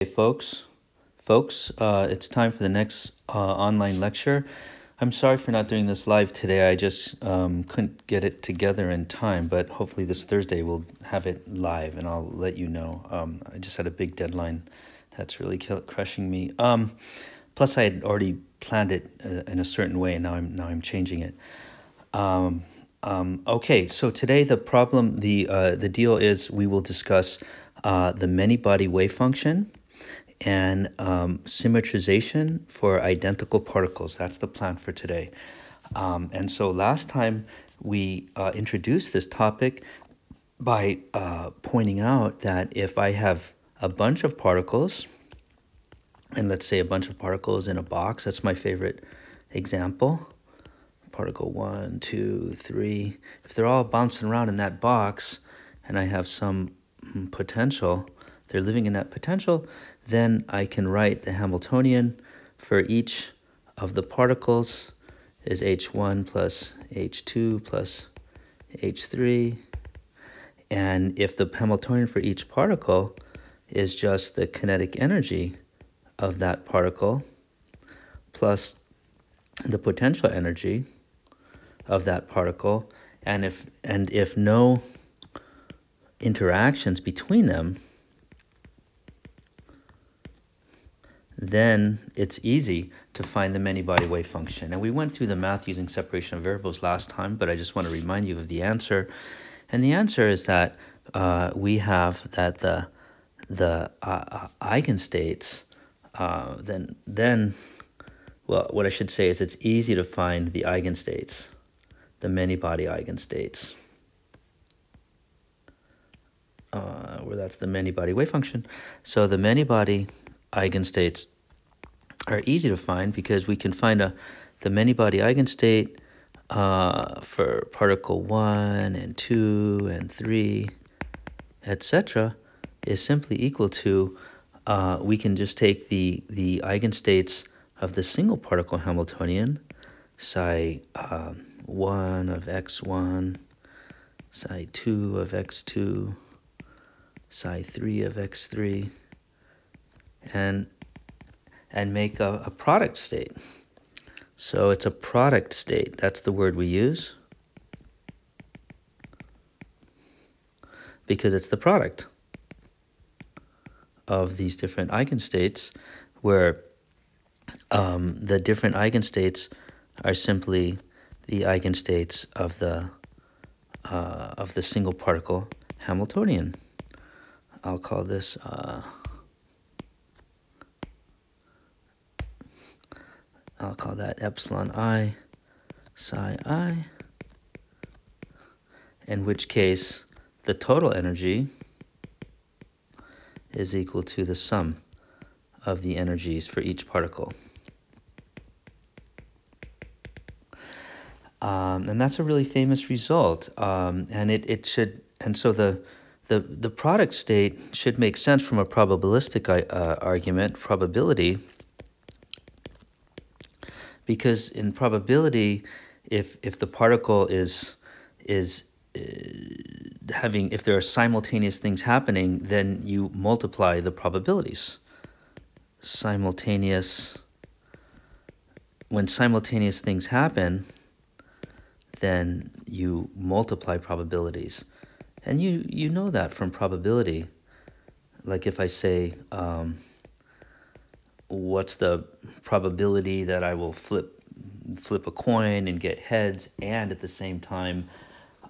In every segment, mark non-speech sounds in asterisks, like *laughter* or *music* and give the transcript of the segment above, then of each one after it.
Hey folks, folks, uh, it's time for the next uh, online lecture. I'm sorry for not doing this live today. I just um, couldn't get it together in time, but hopefully this Thursday we'll have it live and I'll let you know. Um, I just had a big deadline that's really crushing me. Um, plus, I had already planned it uh, in a certain way, and now I'm now I'm changing it. Um, um, okay, so today the problem, the uh, the deal is we will discuss uh, the many body wave function and um, symmetrization for identical particles. That's the plan for today. Um, and so last time we uh, introduced this topic by uh, pointing out that if I have a bunch of particles, and let's say a bunch of particles in a box, that's my favorite example. Particle one, two, three. If they're all bouncing around in that box and I have some mm, potential, they're living in that potential, then I can write the Hamiltonian for each of the particles is h1 plus h2 plus h3. And if the Hamiltonian for each particle is just the kinetic energy of that particle plus the potential energy of that particle, and if and if no interactions between them then it's easy to find the many-body wave function. And we went through the math using separation of variables last time, but I just want to remind you of the answer. And the answer is that uh, we have that the the uh, uh, eigenstates, uh, then then, well, what I should say is it's easy to find the eigenstates, the many-body eigenstates. Uh, where that's the many-body wave function. So the many-body eigenstates are easy to find because we can find a the many-body eigenstate uh, for particle 1 and 2 and 3, etc., is simply equal to, uh, we can just take the, the eigenstates of the single particle Hamiltonian, psi um, 1 of x1, psi 2 of x2, psi 3 of x3, and and make a, a product state. So it's a product state. That's the word we use because it's the product of these different eigenstates where um, the different eigenstates are simply the eigenstates of the uh, of the single particle Hamiltonian. I'll call this uh, I'll call that epsilon i psi i, in which case the total energy is equal to the sum of the energies for each particle. Um, and that's a really famous result. Um, and it, it should, and so the, the, the product state should make sense from a probabilistic uh, argument, probability, because in probability, if if the particle is is uh, having if there are simultaneous things happening, then you multiply the probabilities. Simultaneous. When simultaneous things happen, then you multiply probabilities, and you you know that from probability. Like if I say. Um, what's the probability that I will flip flip a coin and get heads, and at the same time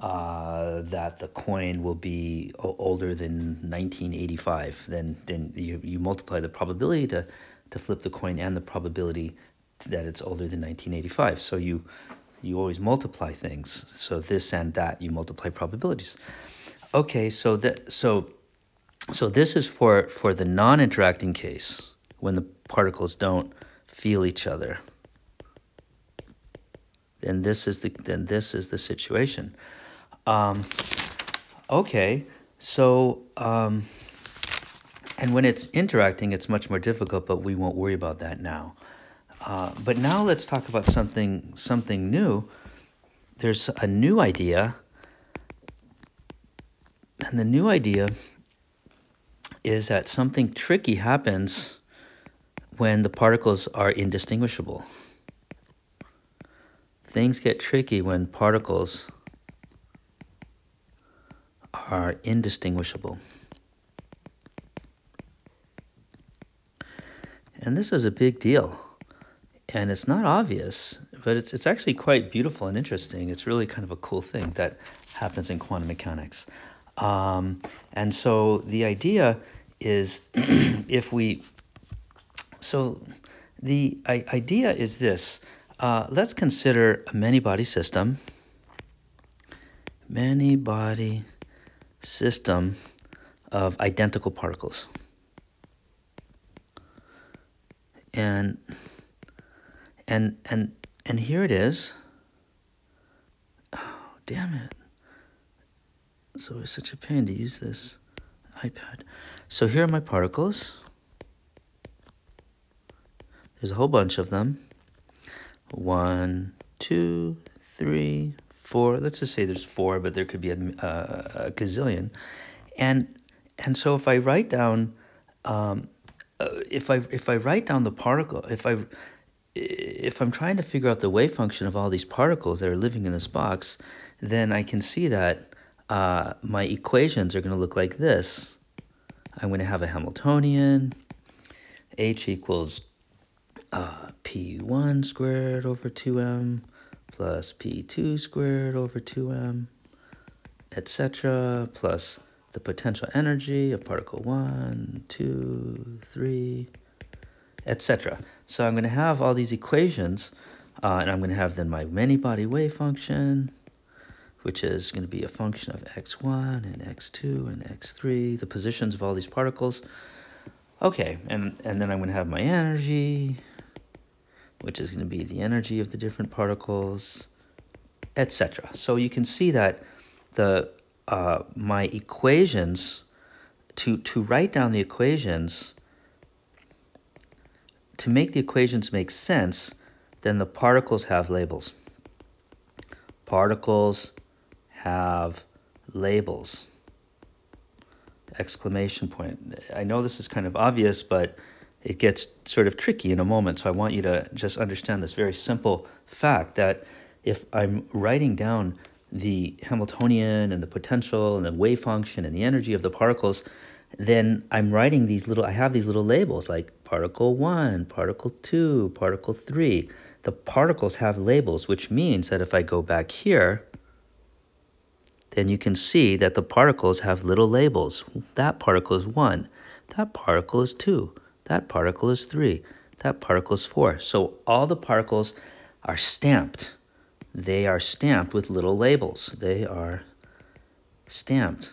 uh, that the coin will be older than 1985. Then then you, you multiply the probability to to flip the coin and the probability that it's older than 1985. So you you always multiply things. So this and that you multiply probabilities. Okay, so that so so this is for for the non-interacting case when the particles don't feel each other, then this is the then this is the situation. Um, okay, so um, and when it's interacting, it's much more difficult, but we won't worry about that now. Uh, but now let's talk about something something new. There's a new idea, and the new idea is that something tricky happens when the particles are indistinguishable. Things get tricky when particles are indistinguishable. And this is a big deal. And it's not obvious, but it's, it's actually quite beautiful and interesting. It's really kind of a cool thing that happens in quantum mechanics. Um, and so the idea is *clears throat* if we, so the idea is this uh, let's consider a many body system, many body system of identical particles. And and and and here it is. Oh, damn it. So it's such a pain to use this iPad. So here are my particles. There's a whole bunch of them. One, two, three, four. Let's just say there's four, but there could be a, uh, a gazillion. And and so if I write down, um, uh, if I if I write down the particle, if I if I'm trying to figure out the wave function of all these particles that are living in this box, then I can see that uh, my equations are going to look like this. I'm going to have a Hamiltonian, h equals uh, p1 squared over 2m plus p2 squared over 2m, etc., plus the potential energy of particle 1, 2, 3, etc. So I'm going to have all these equations, uh, and I'm going to have then my many-body wave function, which is going to be a function of x1 and x2 and x3, the positions of all these particles. Okay, and, and then I'm going to have my energy, which is going to be the energy of the different particles, etc. So you can see that the uh, my equations, to, to write down the equations, to make the equations make sense, then the particles have labels. Particles have labels. Exclamation point. I know this is kind of obvious, but it gets sort of tricky in a moment. So I want you to just understand this very simple fact that if I'm writing down the Hamiltonian and the potential and the wave function and the energy of the particles, then I'm writing these little, I have these little labels like particle 1, particle 2, particle 3. The particles have labels, which means that if I go back here, then you can see that the particles have little labels. That particle is 1, that particle is 2, that particle is 3, that particle is 4. So all the particles are stamped. They are stamped with little labels. They are stamped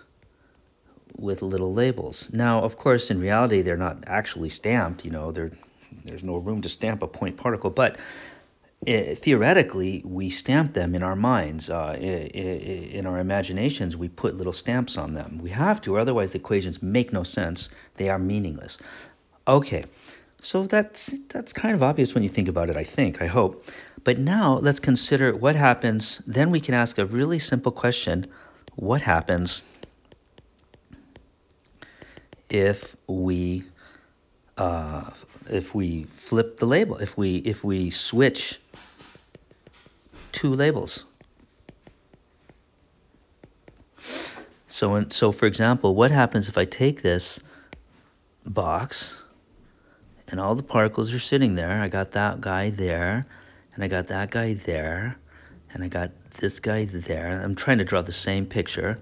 with little labels. Now, of course, in reality, they're not actually stamped. You know, there's no room to stamp a point particle, but it, theoretically, we stamp them in our minds, uh, in, in our imaginations. We put little stamps on them. We have to, otherwise the equations make no sense. They are meaningless. Okay, so that's that's kind of obvious when you think about it. I think, I hope. But now let's consider what happens. Then we can ask a really simple question: What happens if we uh, if we flip the label? If we if we switch two labels. So, so for example, what happens if I take this box and all the particles are sitting there? I got that guy there, and I got that guy there, and I got this guy there. I'm trying to draw the same picture,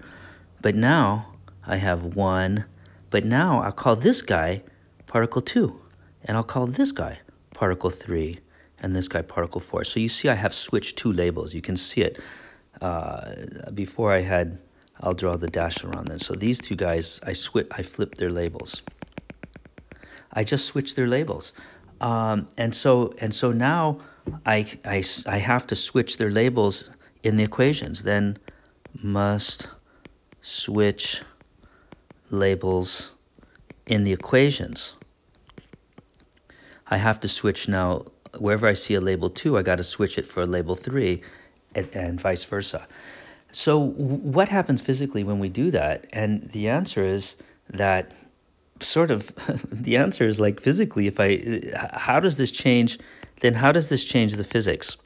but now I have one, but now I'll call this guy particle 2, and I'll call this guy particle 3, and this guy particle 4. So you see I have switched two labels. You can see it. Uh, before I had, I'll draw the dash around them. So these two guys, I, swi I flipped their labels. I just switched their labels. Um, and so and so now I, I, I have to switch their labels in the equations. Then must switch labels in the equations. I have to switch now wherever I see a label 2, I got to switch it for a label 3 and, and vice versa. So what happens physically when we do that? And the answer is that sort of *laughs* the answer is like physically if i how does this change then how does this change the physics?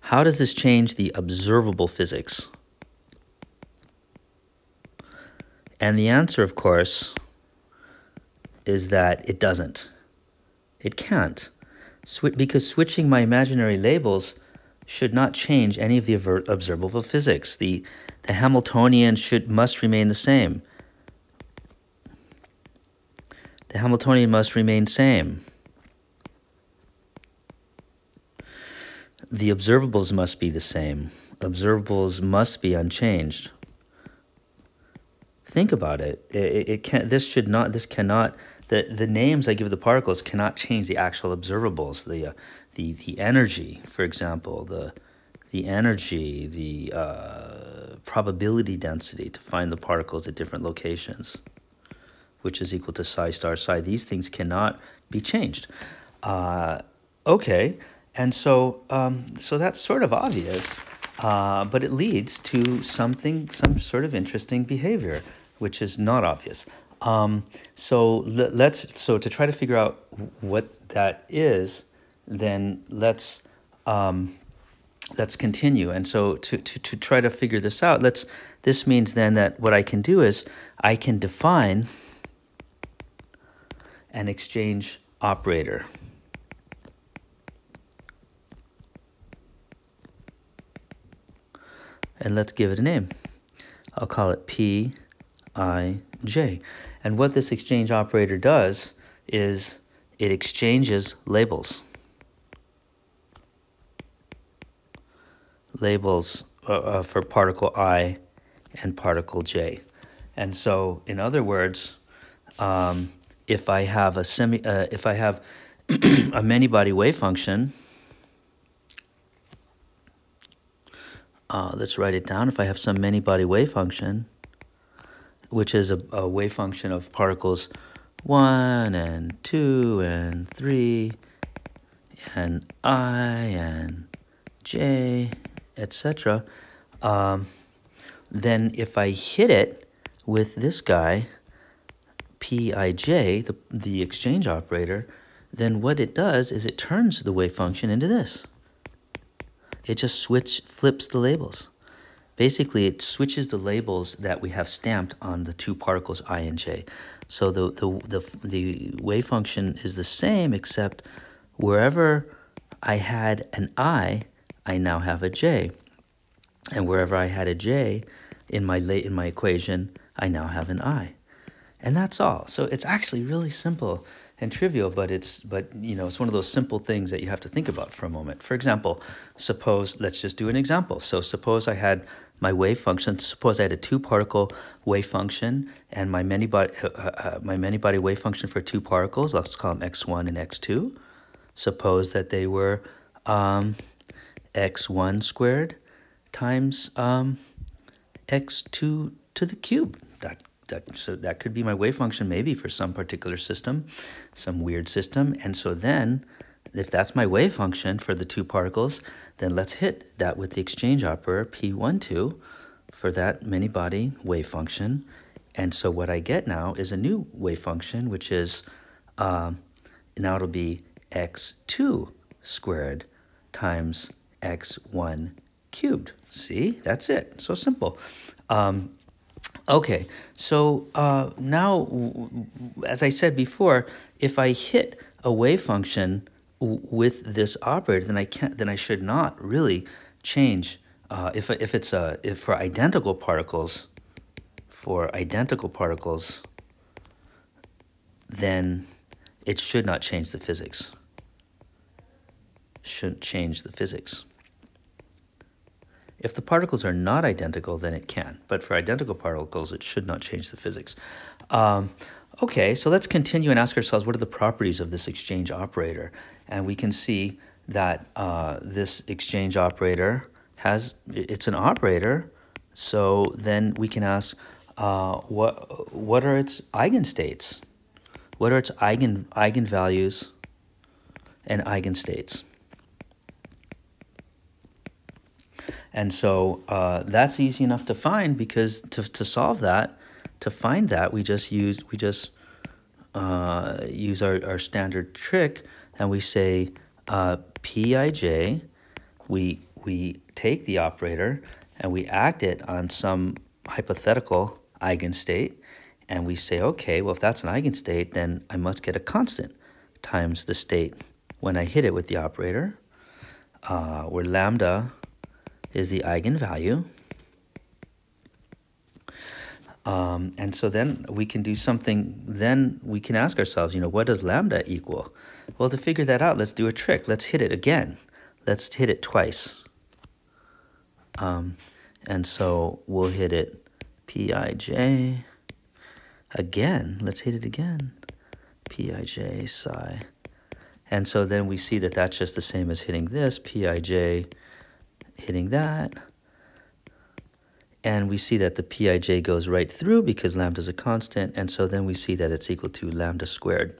How does this change the observable physics? And the answer of course is that it doesn't. It can't. Because switching my imaginary labels should not change any of the observable physics. The the hamiltonian should must remain the same the Hamiltonian must remain same. The observables must be the same. Observables must be unchanged. Think about it. It, it, it can this should not this cannot the, the names I give the particles cannot change the actual observables. The uh, the the energy, for example, the the energy, the uh, probability density to find the particles at different locations which is equal to psi star psi. These things cannot be changed. Uh, okay, and so um, so that's sort of obvious, uh, but it leads to something, some sort of interesting behavior, which is not obvious. Um, so let's so to try to figure out what that is, then let's um, let's continue. And so to, to, to try to figure this out, let's this means then that what I can do is I can define an exchange operator. And let's give it a name. I'll call it P I J. And what this exchange operator does is it exchanges labels. Labels uh, uh, for particle I and particle J. And so, in other words, um, if I have a semi, uh, if I have *clears throat* a many body wave function, uh, let's write it down. If I have some many body wave function, which is a, a wave function of particles 1 and 2 and 3 and i and j, etc., um, then if I hit it with this guy, Pij, the, the exchange operator, then what it does is it turns the wave function into this. It just switch flips the labels. Basically, it switches the labels that we have stamped on the two particles i and j. So the, the, the, the wave function is the same except wherever I had an i, I now have a j. And wherever I had a j in my, in my equation, I now have an i and that's all. So it's actually really simple and trivial, but it's but you know it's one of those simple things that you have to think about for a moment. For example, suppose let's just do an example. So suppose I had my wave function. Suppose I had a two particle wave function and my many body uh, uh, uh my many body wave function for two particles. Let's call them x one and x two. Suppose that they were um, x one squared times um, x two to the cube. That so that could be my wave function maybe for some particular system, some weird system. And so then if that's my wave function for the two particles, then let's hit that with the exchange operator P12 for that many body wave function. And so what I get now is a new wave function, which is, uh, now it'll be x2 squared times x1 cubed. See, that's it. So simple. Um, Okay, so uh, now, as I said before, if I hit a wave function with this operator, then I can't. Then I should not really change. Uh, if if it's a if for identical particles, for identical particles, then it should not change the physics. Shouldn't change the physics. If the particles are not identical, then it can. But for identical particles, it should not change the physics. Um, okay, so let's continue and ask ourselves, what are the properties of this exchange operator? And we can see that uh, this exchange operator has, it's an operator, so then we can ask, uh, what, what are its eigenstates? What are its eigen, eigenvalues and eigenstates? And so uh, that's easy enough to find because to, to solve that, to find that, we just use we just uh, use our, our standard trick and we say uh, Pij, we, we take the operator and we act it on some hypothetical eigenstate and we say, okay, well, if that's an eigenstate, then I must get a constant times the state when I hit it with the operator, uh, where lambda is the eigenvalue. Um, and so then we can do something, then we can ask ourselves, you know, what does lambda equal? Well, to figure that out, let's do a trick. Let's hit it again. Let's hit it twice. Um, and so we'll hit it Pij again. Let's hit it again. Pij psi. And so then we see that that's just the same as hitting this, Pij hitting that. And we see that the Pij goes right through because lambda is a constant. And so then we see that it's equal to lambda squared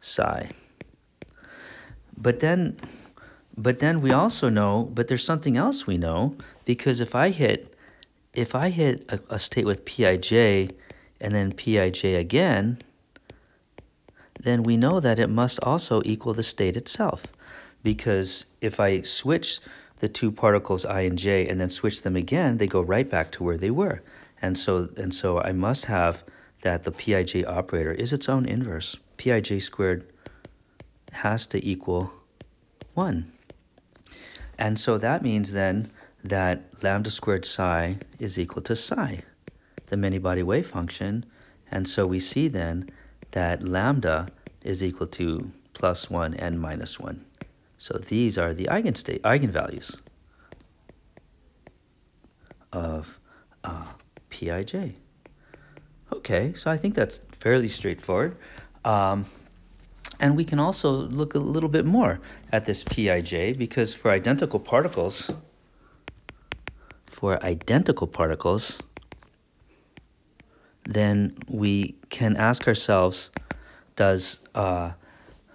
psi. But then, but then we also know, but there's something else we know because if I hit, if I hit a, a state with Pij and then Pij again, then we know that it must also equal the state itself. Because if I switch the two particles i and j and then switch them again, they go right back to where they were. And so, and so I must have that the Pij operator is its own inverse. Pij squared has to equal 1. And so that means then that lambda squared psi is equal to psi, the many-body wave function. And so we see then that lambda is equal to plus 1 and minus 1. So these are the eigenstate, eigenvalues of uh, Pij. Okay, so I think that's fairly straightforward. Um, and we can also look a little bit more at this Pij because for identical particles, for identical particles, then we can ask ourselves, does uh,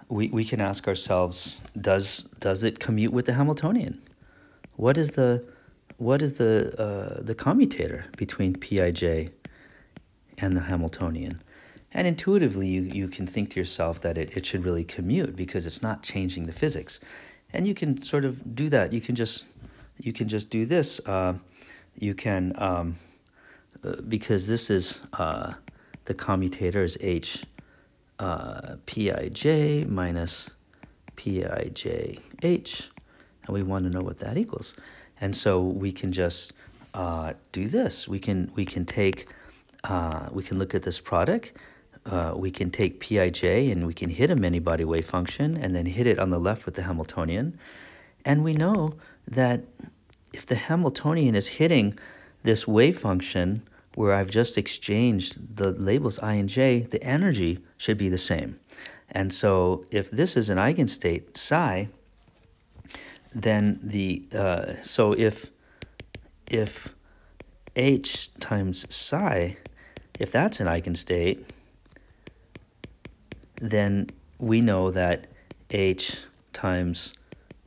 we, we can ask ourselves, does does it commute with the Hamiltonian? What is the what is the uh, the commutator between Pij and the Hamiltonian? And intuitively, you, you can think to yourself that it, it should really commute because it's not changing the physics. And you can sort of do that. You can just you can just do this. Uh, you can um, uh, because this is uh, the commutator is h uh, pij minus pij h, and we want to know what that equals. And so we can just uh, do this. We can we can take uh, we can look at this product. Uh, we can take Pij and we can hit a many-body wave function and then hit it on the left with the Hamiltonian. And we know that if the Hamiltonian is hitting this wave function where I've just exchanged the labels i and j, the energy should be the same. And so if this is an eigenstate psi, then the, uh, so if, if h times psi, if that's an eigenstate, then we know that h times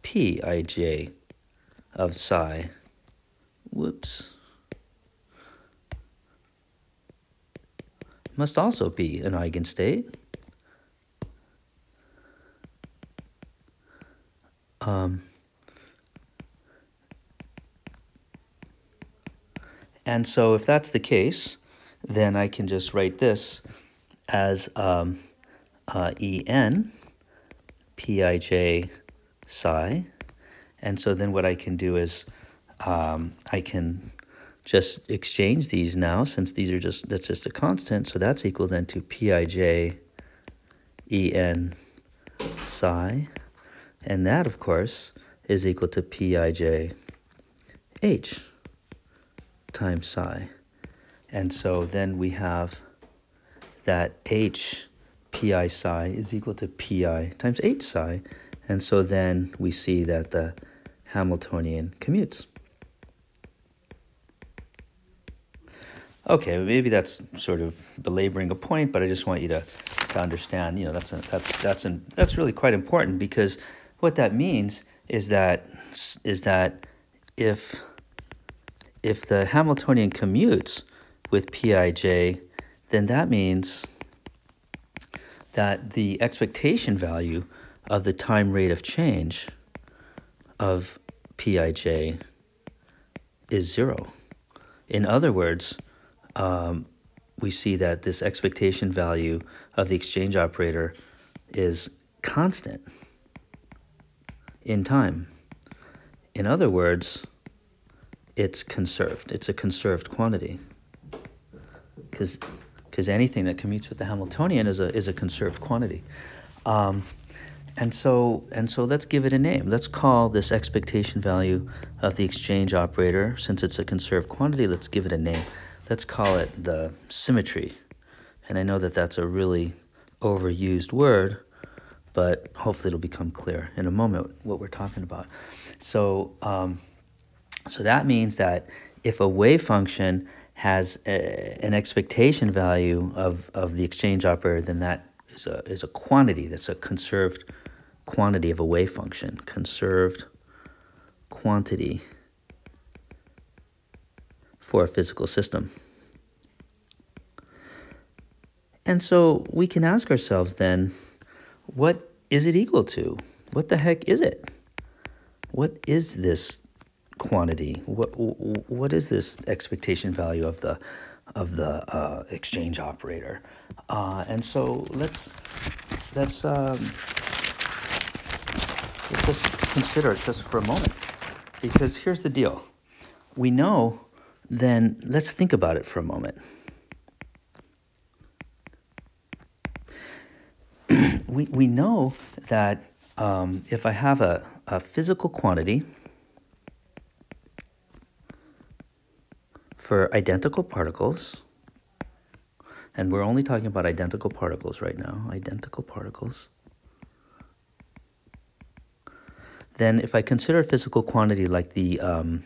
pij of psi, whoops, must also be an eigenstate. Um, and so if that's the case, then I can just write this as um, uh, En Pij psi. And so then what I can do is um, I can just exchange these now since these are just, that's just a constant. So that's equal then to Pij En psi. And that, of course, is equal to Pij H times psi. And so then we have that H pi psi is equal to pi times h psi. And so then we see that the Hamiltonian commutes. Okay, maybe that's sort of belaboring a point, but I just want you to, to understand, you know, that's, a, that's, that's, an, that's really quite important because what that means is that, is that if, if the Hamiltonian commutes with Pij then that means that the expectation value of the time rate of change of Pij is zero. In other words, um, we see that this expectation value of the exchange operator is constant in time. In other words, it's conserved. It's a conserved quantity. Because because anything that commutes with the Hamiltonian is a is a conserved quantity. Um, and so and so let's give it a name. Let's call this expectation value of the exchange operator, since it's a conserved quantity, let's give it a name. Let's call it the symmetry. And I know that that's a really overused word, but hopefully it'll become clear in a moment what we're talking about. So, um, so that means that if a wave function has a, an expectation value of, of the exchange operator, then that is a, is a quantity that's a conserved quantity of a wave function. Conserved quantity for a physical system. And so we can ask ourselves then, what is it equal to? What the heck is it? What is this quantity? What what is this expectation value of the of the uh, exchange operator? Uh, and so let's let's um, let's just consider it just for a moment, because here's the deal: we know. Then let's think about it for a moment. *clears throat* we we know that um, if I have a, a physical quantity for identical particles, and we're only talking about identical particles right now, identical particles, then if I consider a physical quantity like the um,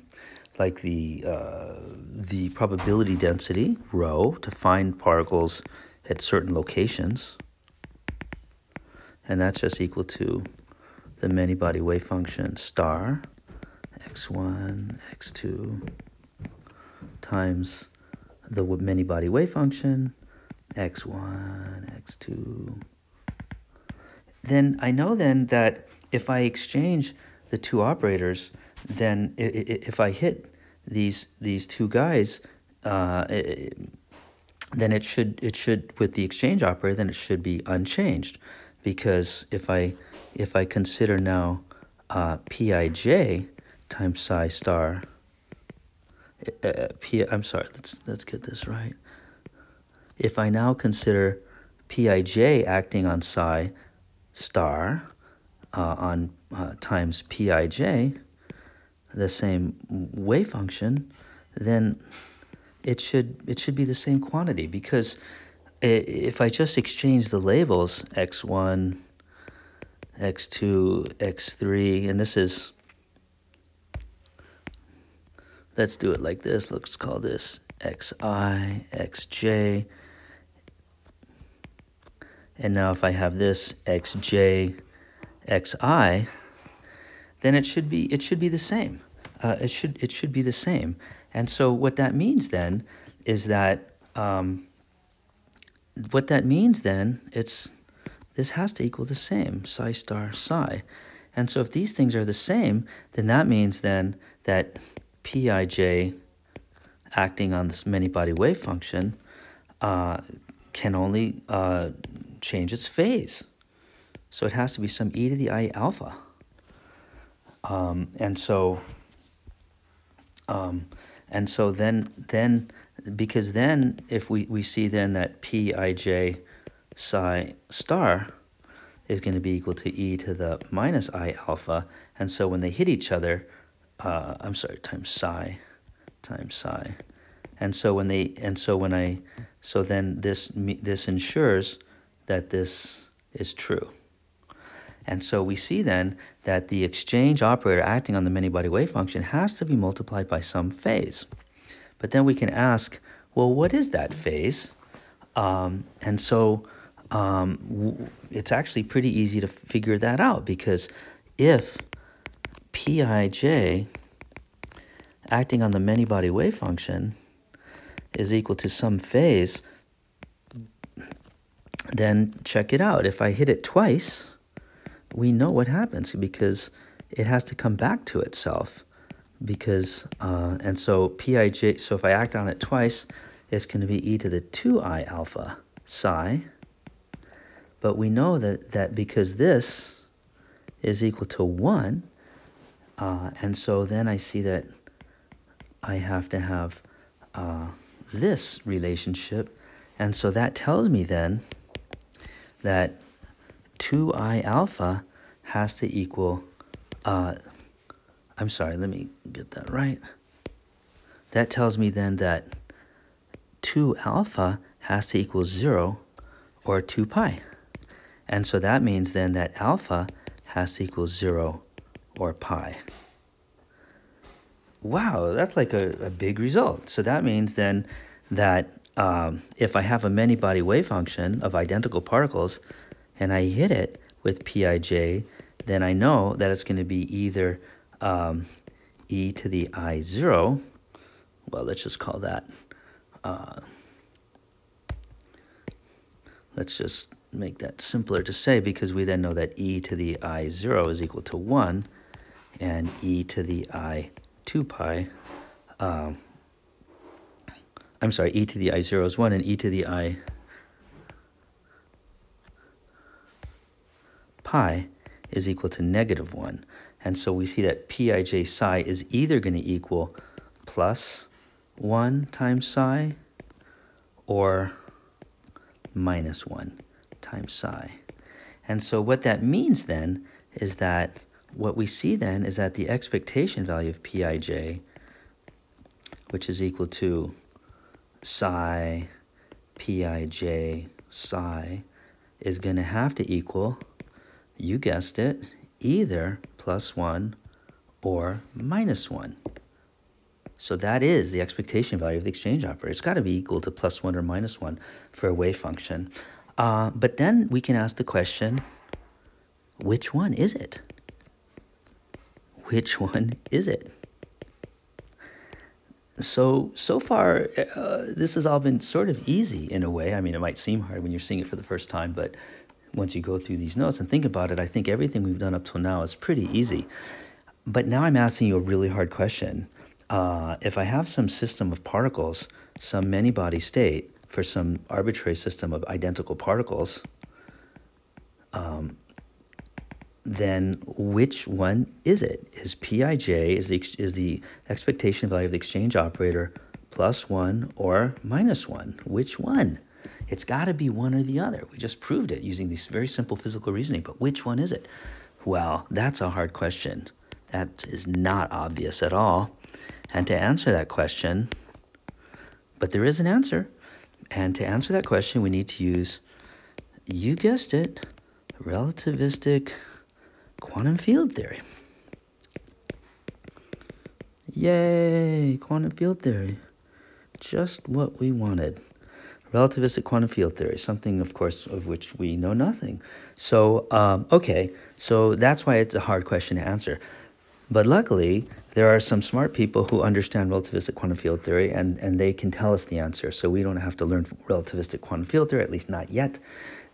like the uh, the probability density rho to find particles at certain locations, and that's just equal to the many body wave function star x1 x2 times the many body wave function x1, x2. Then I know then that if I exchange the two operators, then if I hit these these two guys, uh, then it should it should with the exchange operator then it should be unchanged, because if I if I consider now uh, Pij times psi star uh, P, I'm sorry, let's, let's get this right. If I now consider Pij acting on psi star uh, on uh, times Pij, the same wave function, then it should it should be the same quantity because if I just exchange the labels x1, x2, x3, and this is Let's do it like this. Let's call this xi, xj. And now if I have this xj, xi, then it should be it should be the same. Uh, it should it should be the same. And so what that means then is that um, what that means then it's this has to equal the same psi star psi. And so if these things are the same, then that means then that Pij acting on this many body wave function uh, can only uh, change its phase. So it has to be some e to the i alpha. Um, and so um, and so then then because then if we, we see then that Pij psi star is going to be equal to e to the minus i alpha and so when they hit each other uh, I'm sorry, times psi, times psi. And so when they, and so when I, so then this, this ensures that this is true. And so we see then that the exchange operator acting on the many-body wave function has to be multiplied by some phase. But then we can ask, well, what is that phase? Um, and so um, it's actually pretty easy to figure that out because if Pij acting on the many-body wave function is equal to some phase, then check it out. If I hit it twice, we know what happens because it has to come back to itself. Because, uh, and so Pij, so if I act on it twice, it's going to be e to the 2i alpha psi. But we know that, that because this is equal to 1, uh, and so then I see that I have to have uh, this relationship. And so that tells me then that 2i alpha has to equal, uh, I'm sorry, let me get that right. That tells me then that 2 alpha has to equal 0 or 2 pi. And so that means then that alpha has to equal 0 or pi. Wow, that's like a, a big result. So that means then that um, if I have a many-body wave function of identical particles and I hit it with Pij, then I know that it's going to be either um, e to the i0, well, let's just call that, uh, let's just make that simpler to say because we then know that e to the i0 is equal to 1 and e to the i2 pi, um, I'm sorry, e to the i0 is 1 and e to the i pi is equal to negative 1. And so we see that Pij psi is either going to equal plus 1 times psi or minus 1 times psi. And so what that means then is that what we see then is that the expectation value of Pij, which is equal to psi Pij psi, is going to have to equal, you guessed it, either plus 1 or minus 1. So that is the expectation value of the exchange operator. It's got to be equal to plus 1 or minus 1 for a wave function. Uh, but then we can ask the question, which one is it? Which one is it? So, so far, uh, this has all been sort of easy in a way. I mean, it might seem hard when you're seeing it for the first time, but once you go through these notes and think about it, I think everything we've done up till now is pretty easy. But now I'm asking you a really hard question. Uh, if I have some system of particles, some many-body state, for some arbitrary system of identical particles, um, then which one is it? Is Pij, is the, is the expectation value of the exchange operator plus 1 or minus 1? Which one? It's got to be one or the other. We just proved it using this very simple physical reasoning, but which one is it? Well, that's a hard question. That is not obvious at all. And to answer that question, but there is an answer. And to answer that question, we need to use, you guessed it, relativistic quantum field theory. Yay, quantum field theory. Just what we wanted. Relativistic quantum field theory, something, of course, of which we know nothing. So, um, okay, so that's why it's a hard question to answer. But luckily, there are some smart people who understand relativistic quantum field theory and, and they can tell us the answer. So we don't have to learn relativistic quantum field theory, at least not yet.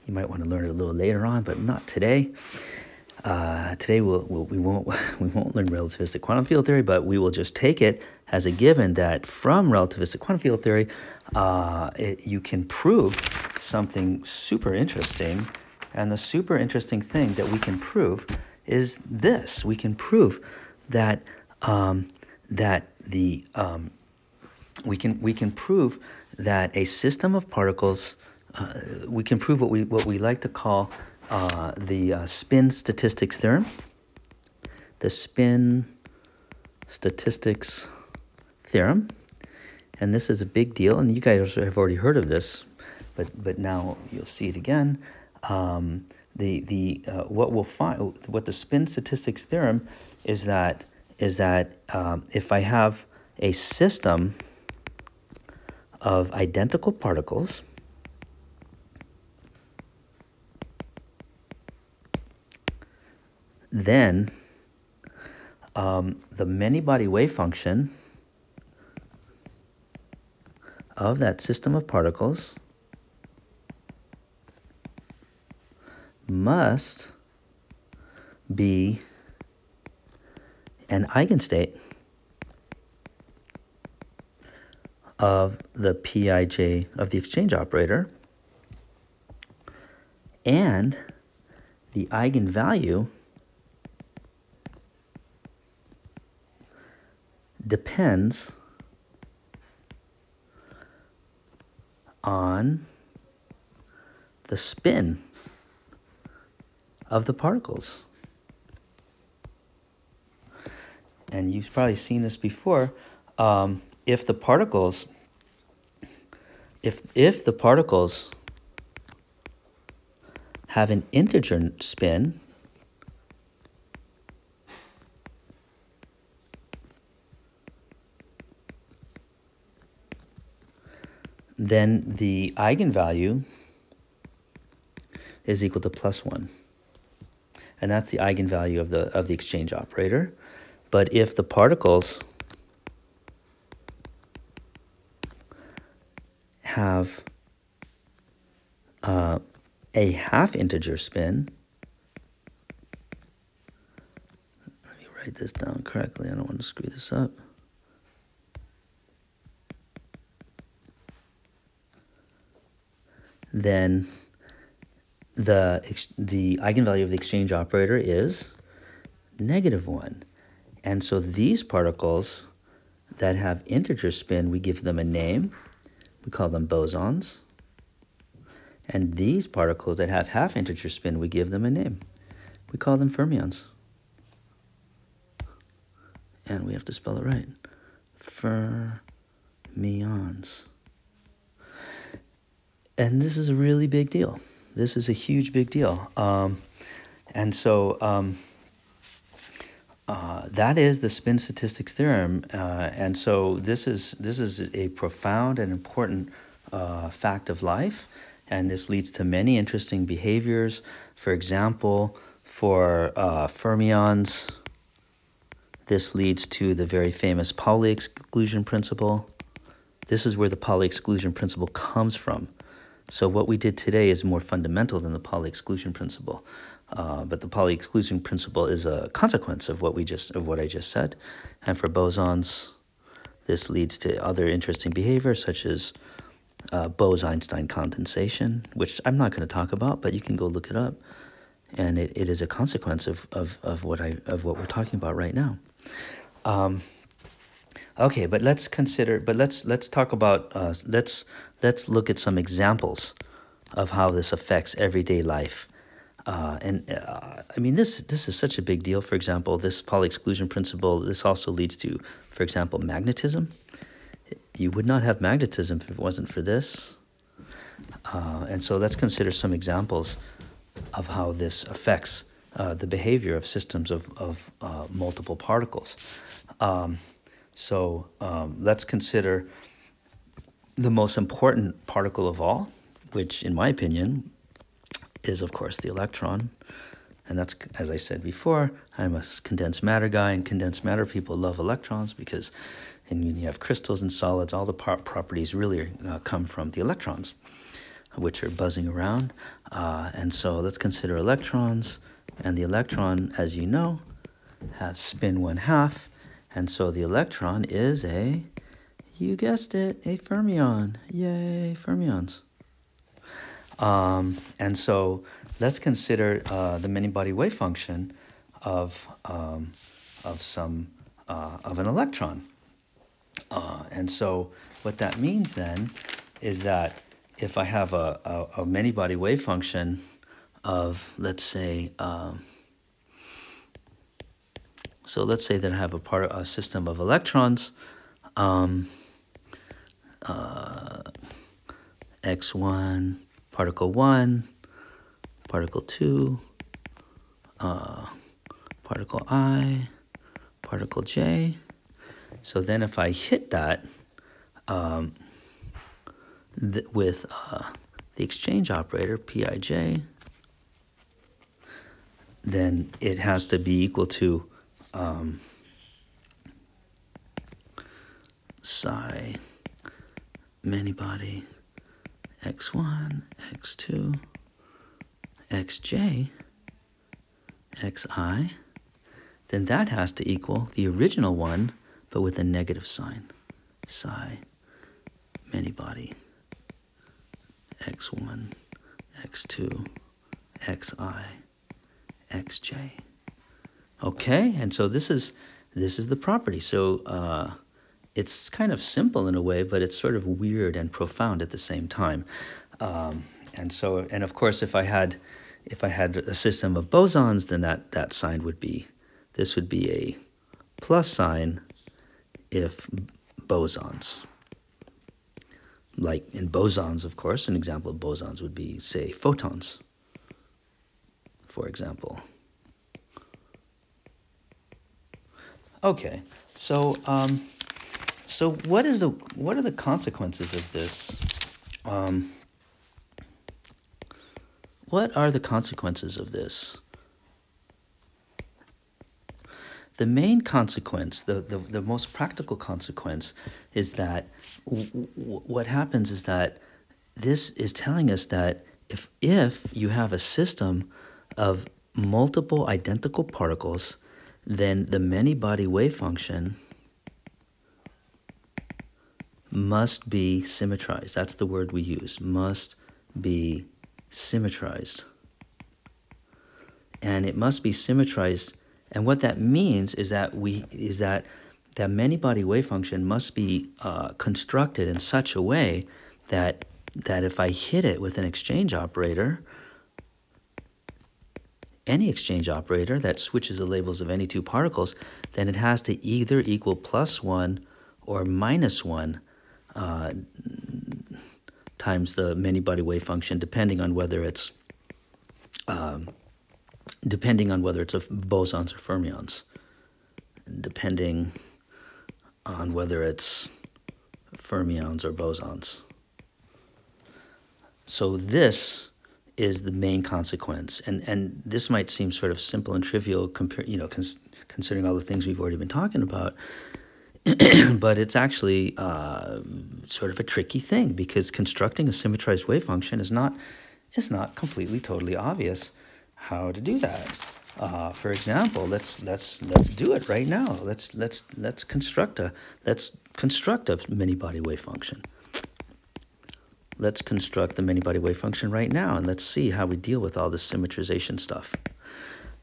You might want to learn it a little later on, but not today. Uh, today we'll, we'll, we won't *laughs* we won't learn relativistic quantum field theory, but we will just take it as a given that from relativistic quantum field theory, uh, it, you can prove something super interesting. And the super interesting thing that we can prove is this: we can prove that um, that the um, we can we can prove that a system of particles uh, we can prove what we what we like to call uh, the uh, spin statistics theorem. The spin statistics theorem, and this is a big deal. And you guys have already heard of this, but but now you'll see it again. Um, the the uh, what we'll find what the spin statistics theorem is that is that um, if I have a system of identical particles then um, the many-body wave function of that system of particles must be an eigenstate of the Pij of the exchange operator and the eigenvalue depends on the spin of the particles. And you've probably seen this before. Um, if the particles, if if the particles have an integer spin, then the eigenvalue is equal to plus 1. And that's the eigenvalue of the, of the exchange operator. But if the particles have uh, a half integer spin, let me write this down correctly. I don't want to screw this up. Then the, the eigenvalue of the exchange operator is negative 1. And so these particles that have integer spin, we give them a name. We call them bosons. And these particles that have half integer spin, we give them a name. We call them fermions. And we have to spell it right. Fermions. And this is a really big deal. This is a huge big deal. Um, and so um, uh, that is the spin statistics theorem. Uh, and so this is, this is a profound and important uh, fact of life. And this leads to many interesting behaviors. For example, for uh, fermions, this leads to the very famous Pauli exclusion principle. This is where the Pauli exclusion principle comes from. So what we did today is more fundamental than the Pauli exclusion principle. Uh, but the Pauli exclusion principle is a consequence of what we just of what I just said. And for bosons, this leads to other interesting behaviors such as uh, Bose-Einstein condensation, which I'm not going to talk about, but you can go look it up. And it, it is a consequence of, of, of what I of what we're talking about right now. Um, okay, but let's consider. But let's let's talk about. Uh, let's let's look at some examples of how this affects everyday life. Uh, and uh, I mean, this this is such a big deal. For example, this Pauli exclusion principle. This also leads to, for example, magnetism. You would not have magnetism if it wasn't for this. Uh, and so let's consider some examples of how this affects uh, the behavior of systems of, of uh, multiple particles. Um, so um, let's consider the most important particle of all, which, in my opinion, is of course the electron. And that's, as I said before, I'm a condensed matter guy, and condensed matter people love electrons because, and you have crystals and solids, all the properties really uh, come from the electrons, which are buzzing around. Uh, and so let's consider electrons. And the electron, as you know, have spin one half. And so the electron is a you guessed it, a fermion. Yay, fermions. Um, and so let's consider uh, the many body wave function of, um, of some uh, of an electron. Uh, and so what that means then is that if I have a, a, a many body wave function of, let's say, um, so let's say that I have a part a system of electrons. Um, uh, x1, particle 1, particle 2, uh, particle i, particle j. So then if I hit that um, th with uh, the exchange operator, Pij, then it has to be equal to um, psi many body x1, x2, xj, xi, then that has to equal the original one, but with a negative sign. Psi, many body, x1, x2, xi, xj. Okay, and so this is this is the property. So uh, it's kind of simple in a way, but it's sort of weird and profound at the same time. Um, and so, and of course, if I had if I had a system of bosons, then that that sign would be this would be a plus sign if bosons. Like in bosons, of course, an example of bosons would be, say, photons, for example. Okay, so um, so what is the what are the consequences of this? Um, what are the consequences of this? The main consequence, the, the, the most practical consequence, is that what happens is that this is telling us that if, if you have a system of multiple identical particles, then the many body wave function must be symmetrized. That's the word we use. Must be symmetrized. And it must be symmetrized and what that means is that we is that that many body wave function must be uh, constructed in such a way that that if I hit it with an exchange operator, any exchange operator that switches the labels of any two particles, then it has to either equal plus one or minus one uh, times the many body wave function, depending on whether it's um, depending on whether it's a bosons or fermions, depending on whether it's fermions or bosons. So this is the main consequence, and and this might seem sort of simple and trivial, compare you know, cons- considering all the things we've already been talking about. *clears throat* but it's actually uh, sort of a tricky thing because constructing a symmetrized wave function is not is not completely totally obvious how to do that. Uh, for example, let's let's let's do it right now. Let's let's let's construct a let's construct a many body wave function. Let's construct the many body wave function right now, and let's see how we deal with all this symmetrization stuff.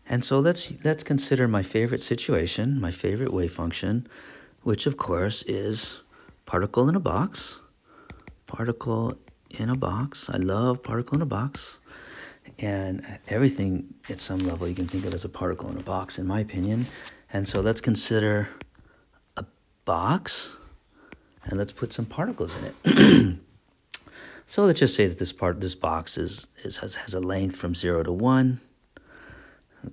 And so let's let's consider my favorite situation, my favorite wave function, which of course is particle in a box. Particle in a box. I love particle in a box and everything at some level you can think of as a particle in a box, in my opinion. And so let's consider a box, and let's put some particles in it. *clears throat* so let's just say that this part, this box is, is has, has a length from zero to one.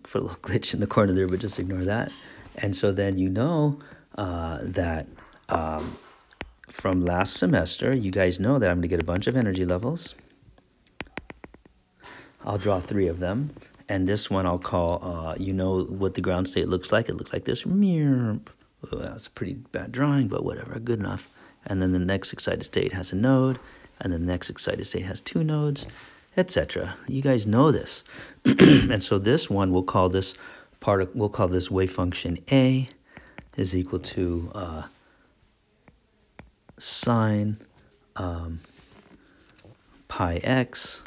Put a little glitch in the corner there, but just ignore that. And so then you know uh, that um, from last semester, you guys know that I'm going to get a bunch of energy levels. I'll draw three of them. And this one I'll call, uh, you know what the ground state looks like. It looks like this. That's a pretty bad drawing, but whatever, good enough. And then the next excited state has a node, and the next excited state has two nodes, etc. You guys know this. *clears throat* and so this one, we'll call this part, we'll call this wave function A is equal to uh, sine um, pi x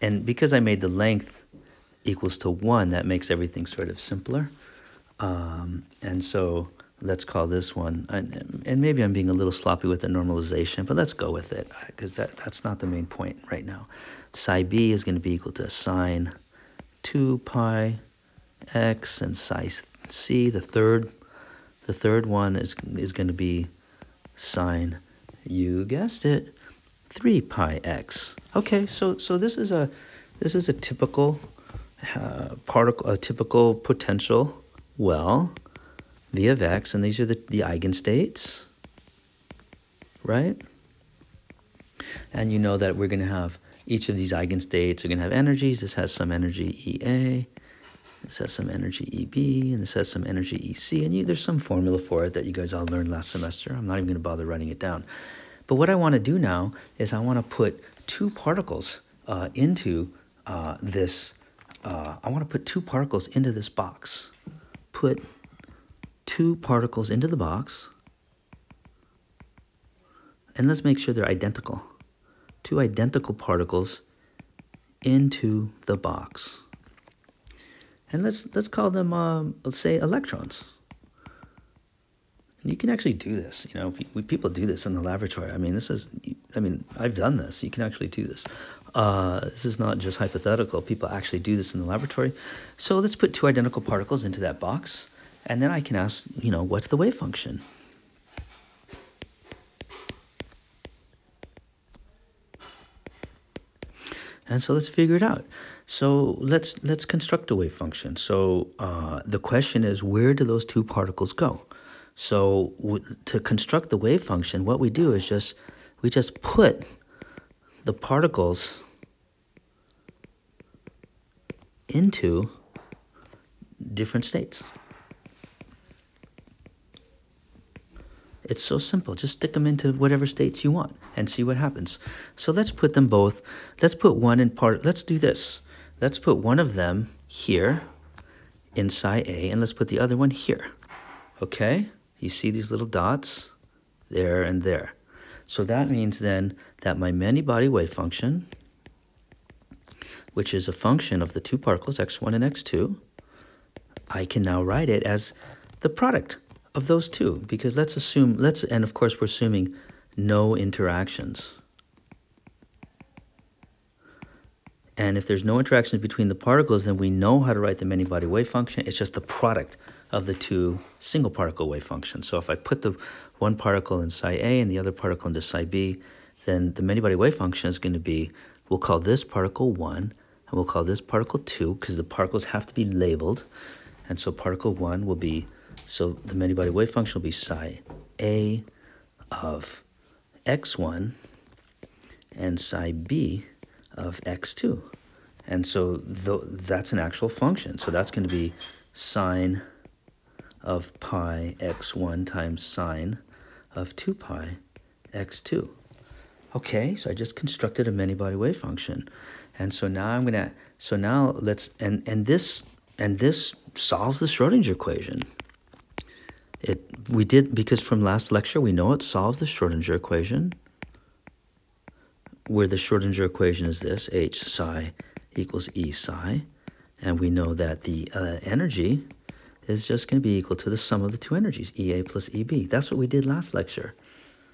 and because I made the length equals to 1, that makes everything sort of simpler. Um, and so let's call this one, and, and, maybe I'm being a little sloppy with the normalization, but let's go with it because that, that's not the main point right now. Psi b is going to be equal to sine 2 pi x, and psi c, the third, the third one is, is going to be sine, you guessed it, 3 pi x. Okay, so so this is a this is a typical uh, particle, a typical potential well, v of x, and these are the, the eigenstates, right? And you know that we're going to have each of these eigenstates are going to have energies. This has some energy EA, this has some energy EB, and this has some energy EC. And you, there's some formula for it that you guys all learned last semester. I'm not even going to bother writing it down. But what I want to do now is I want to put two particles uh, into uh, this, uh, I want to put two particles into this box. Put two particles into the box. And let's make sure they're identical. Two identical particles into the box. And let's let's call them um, let's say electrons. And you can actually do this. You know, we, people do this in the laboratory. I mean, this is I mean, I've done this. You can actually do this. Uh, this is not just hypothetical. People actually do this in the laboratory. So let's put two identical particles into that box, and then I can ask, you know, what's the wave function? And so let's figure it out. So let's let's construct a wave function. So uh, the question is, where do those two particles go? So to construct the wave function, what we do is just we just put the particles into different states. It's so simple. Just stick them into whatever states you want and see what happens. So let's put them both. Let's put one in part. Let's do this. Let's put one of them here in psi A and let's put the other one here. Okay? You see these little dots there and there. So that means then that my many-body wave function, which is a function of the two particles, x1 and x2, I can now write it as the product of those two because let's assume let's and of course we're assuming no interactions and if there's no interactions between the particles then we know how to write the many-body wave function. It's just the product of the two single particle wave functions. So if I put the one particle in psi A and the other particle into psi B then the many-body wave function is going to be we'll call this particle 1 and we'll call this particle 2 because the particles have to be labeled. And so particle 1 will be so the many-body wave function will be psi A of x1 and psi B of x2. And so th that's an actual function. So that's going to be sine of pi x1 times sine of 2 pi x2. Okay, so I just constructed a many-body wave function. And so now I'm going to, so now let's, and, and this, and this solves the Schrodinger equation. It we did because from last lecture we know it solves the Schrodinger equation where the Schrodinger equation is this H psi equals E psi and we know that the uh, energy is just going to be equal to the sum of the two energies EA plus EB. That's what we did last lecture.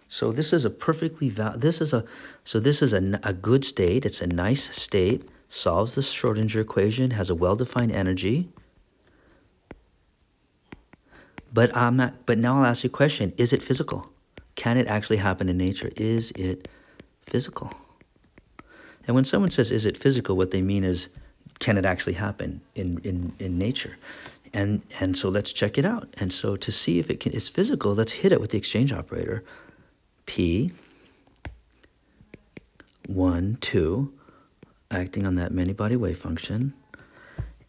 So this is a perfectly val this is a so this is a, a good state. It's a nice state. Solves the Schrodinger equation. Has a well-defined energy. But I'm not, but now I'll ask you a question. Is it physical? Can it actually happen in nature? Is it physical? And when someone says, is it physical, what they mean is, can it actually happen in, in, in nature? And, and so let's check it out. And so to see if it can, is physical, let's hit it with the exchange operator. P, 1, 2, acting on that many-body wave function.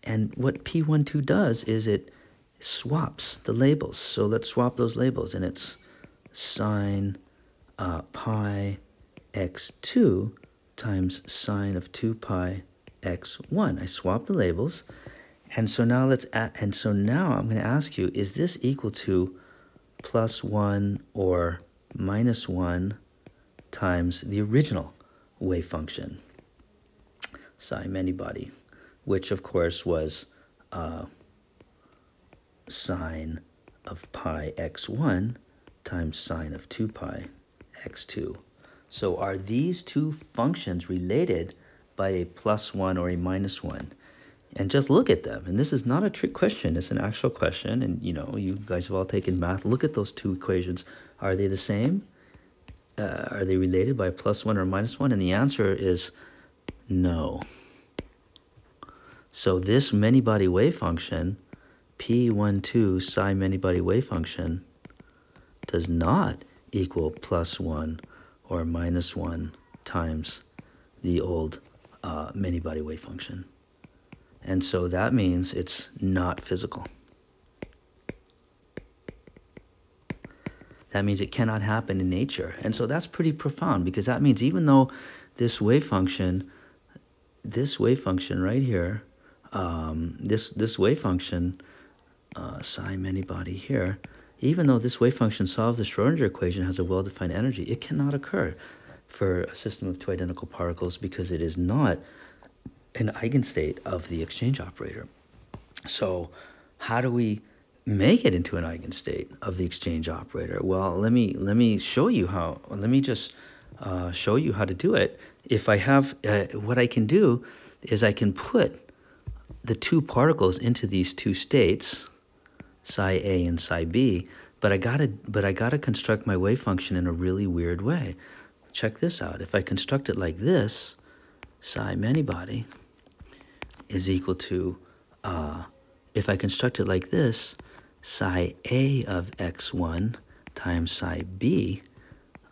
And what P12 does is it swaps the labels. So let's swap those labels, and it's sine uh, pi x2 times sine of 2 pi x1. I swap the labels, and so now let's add, and so now I'm going to ask you, is this equal to plus 1 or minus 1 times the original wave function, sine many-body, which of course was uh, sine of pi x1 times sine of 2 pi x2. So are these two functions related by a plus 1 or a minus 1? And just look at them. And this is not a trick question. It's an actual question. And, you know, you guys have all taken math. Look at those two equations. Are they the same? Uh, are they related by plus 1 or minus 1? And the answer is no. So this many-body wave function P12 psi many-body wave function does not equal plus 1 or minus 1 times the old uh, many-body wave function. And so that means it's not physical. That means it cannot happen in nature. And so that's pretty profound because that means even though this wave function this wave function right here, um, this, this wave function, uh, psi many body here, even though this wave function solves the Schrodinger equation, has a well-defined energy, it cannot occur for a system of two identical particles because it is not an eigenstate of the exchange operator. So how do we make it into an eigenstate of the exchange operator? Well, let me let me show you how. Let me just uh, show you how to do it. If I have uh, what I can do is I can put the two particles into these two states, psi A and psi B, but I gotta but I gotta construct my wave function in a really weird way. Check this out. If I construct it like this, psi many body is equal to uh, if I construct it like this, psi A of x1 times psi B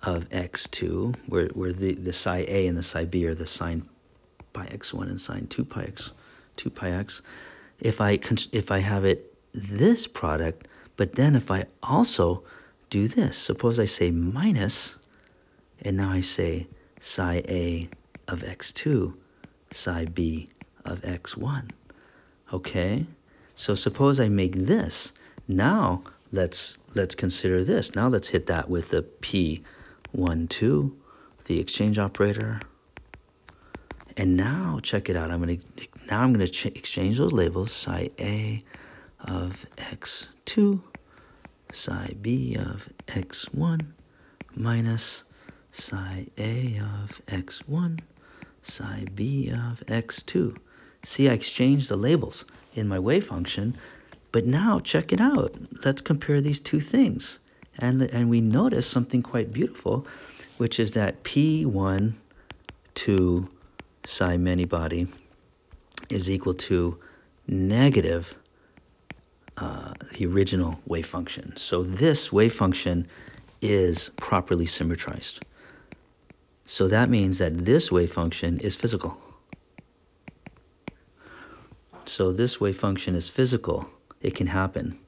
of x2, where, where the, the psi A and the psi B are the sine pi x1 and sine 2 pi x, 2 pi x. If I, if I have it this product, but then if I also do this, suppose I say minus, and now I say psi A of x2, psi B of x1. Okay? So suppose I make this. Now let's let's consider this. Now let's hit that with the P1, 2, the exchange operator. And now check it out. I'm gonna now I'm gonna exchange those labels. Psi A of x2, psi B of x1, minus psi A of x1, psi B of x2. See, I exchanged the labels in my wave function, but now check it out. Let's compare these two things. And, and we notice something quite beautiful, which is that P1 to psi many body is equal to negative uh, the original wave function. So this wave function is properly symmetrized. So that means that this wave function is physical. So this wave function is physical. It can happen.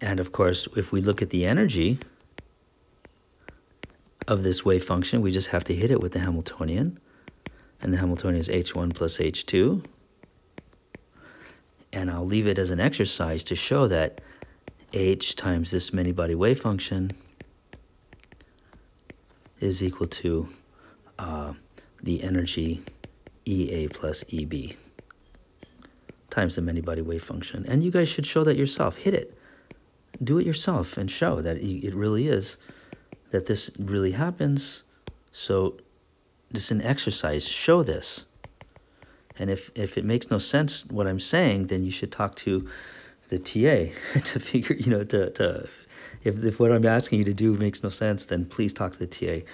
And of course, if we look at the energy of this wave function, we just have to hit it with the Hamiltonian. And the Hamiltonian is h1 plus h2. And I'll leave it as an exercise to show that h times this many body wave function is equal to uh, the energy EA plus EB times the many body wave function. And you guys should show that yourself. Hit it. Do it yourself and show that it really is, that this really happens. So this is an exercise. Show this. And if, if it makes no sense what I'm saying, then you should talk to the TA *laughs* to figure, you know, to, to if, if what I'm asking you to do makes no sense, then please talk to the TA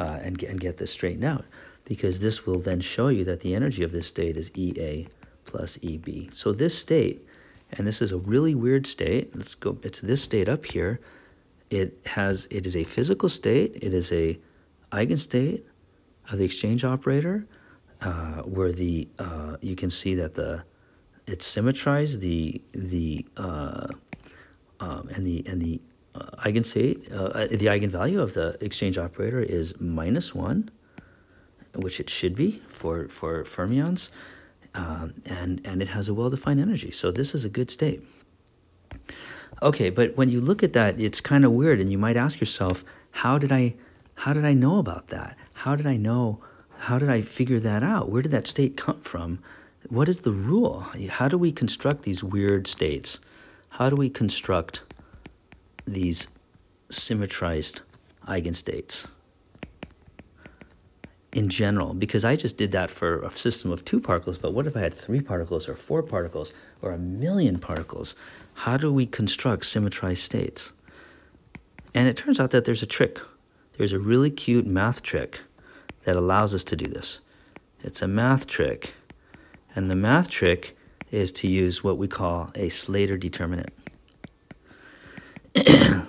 uh, and, get, and get this straightened out because this will then show you that the energy of this state is EA plus EB. So this state, and this is a really weird state, let's go, it's this state up here, it has, it is a physical state, it is a eigenstate of the exchange operator, uh, where the, uh, you can see that the, it's symmetrized, the, the, uh, um, and the, and the uh, eigenstate, uh, the eigenvalue of the exchange operator is minus one, which it should be for, for fermions, um, and, and it has a well-defined energy. So this is a good state. Okay, but when you look at that, it's kind of weird, and you might ask yourself, how did I, how did I know about that? How did I know, how did I figure that out? Where did that state come from? What is the rule? How do we construct these weird states? How do we construct these symmetrized eigenstates? in general because I just did that for a system of two particles, but what if I had three particles or four particles or a million particles? How do we construct symmetrized states? And it turns out that there's a trick. There's a really cute math trick that allows us to do this. It's a math trick. And the math trick is to use what we call a Slater determinant. *clears throat*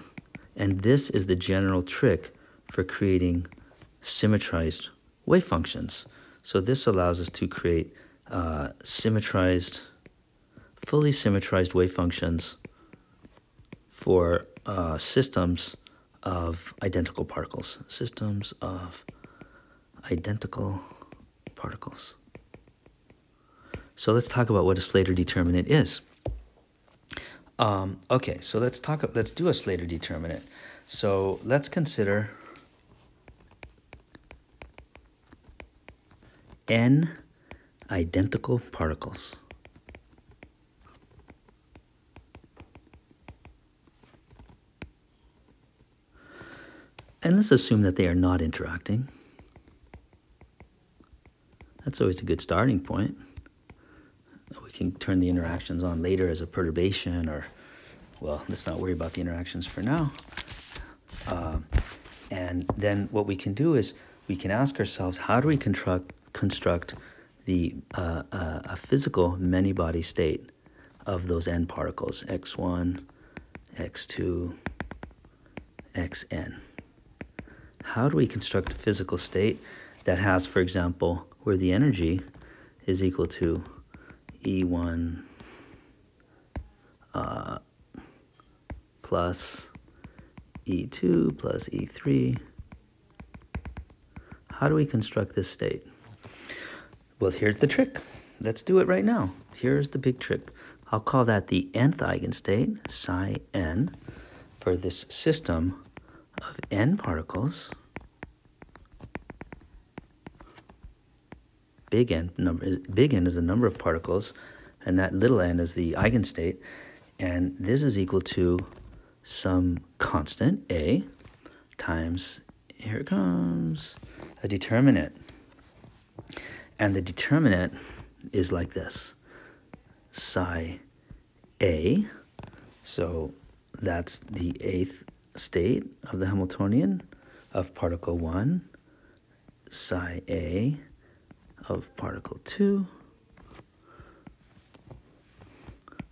and this is the general trick for creating symmetrized wave functions. So this allows us to create uh, symmetrized, fully symmetrized wave functions for uh, systems of identical particles. Systems of identical particles. So let's talk about what a Slater determinant is. Um, okay, so let's talk. Let's do a Slater determinant. So let's consider n identical particles. And let's assume that they are not interacting. That's always a good starting point. We can turn the interactions on later as a perturbation or, well, let's not worry about the interactions for now. Uh, and then what we can do is we can ask ourselves, how do we construct, construct the, uh, uh, a physical many-body state of those n particles, x1, x2, xn? how do we construct a physical state that has, for example, where the energy is equal to E1 uh, plus E2 plus E3. How do we construct this state? Well, here's the trick. Let's do it right now. Here's the big trick. I'll call that the nth eigenstate, psi n, for this system of n particles. Big N number big N is the number of particles, and that little n is the eigenstate, and this is equal to some constant a times here it comes a determinant, and the determinant is like this, psi a, so that's the eighth state of the Hamiltonian of particle 1, psi a of particle 2.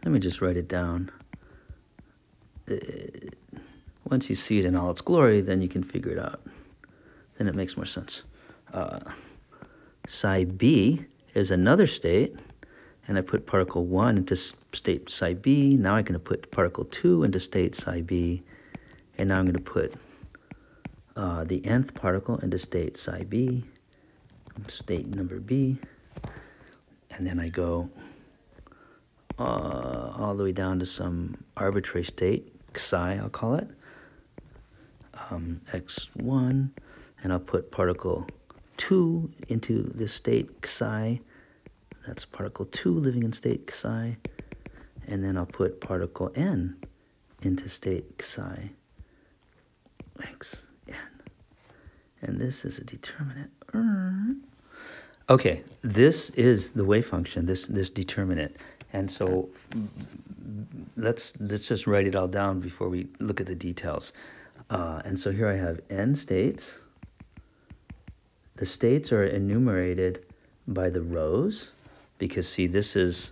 Let me just write it down. Uh, once you see it in all its glory, then you can figure it out. Then it makes more sense. Uh, psi b is another state, and I put particle 1 into state psi b. Now I'm going to put particle 2 into state psi b, and now I'm going to put uh, the nth particle into state psi b state number B, and then I go uh, all the way down to some arbitrary state, psi I'll call it, um, x1, and I'll put particle 2 into this state psi, that's particle 2 living in state psi, and then I'll put particle n into state psi x n. And this is a determinant. Okay, this is the wave function, this this determinant. And so let's let's just write it all down before we look at the details. Uh, and so here I have n states. The states are enumerated by the rows because see this is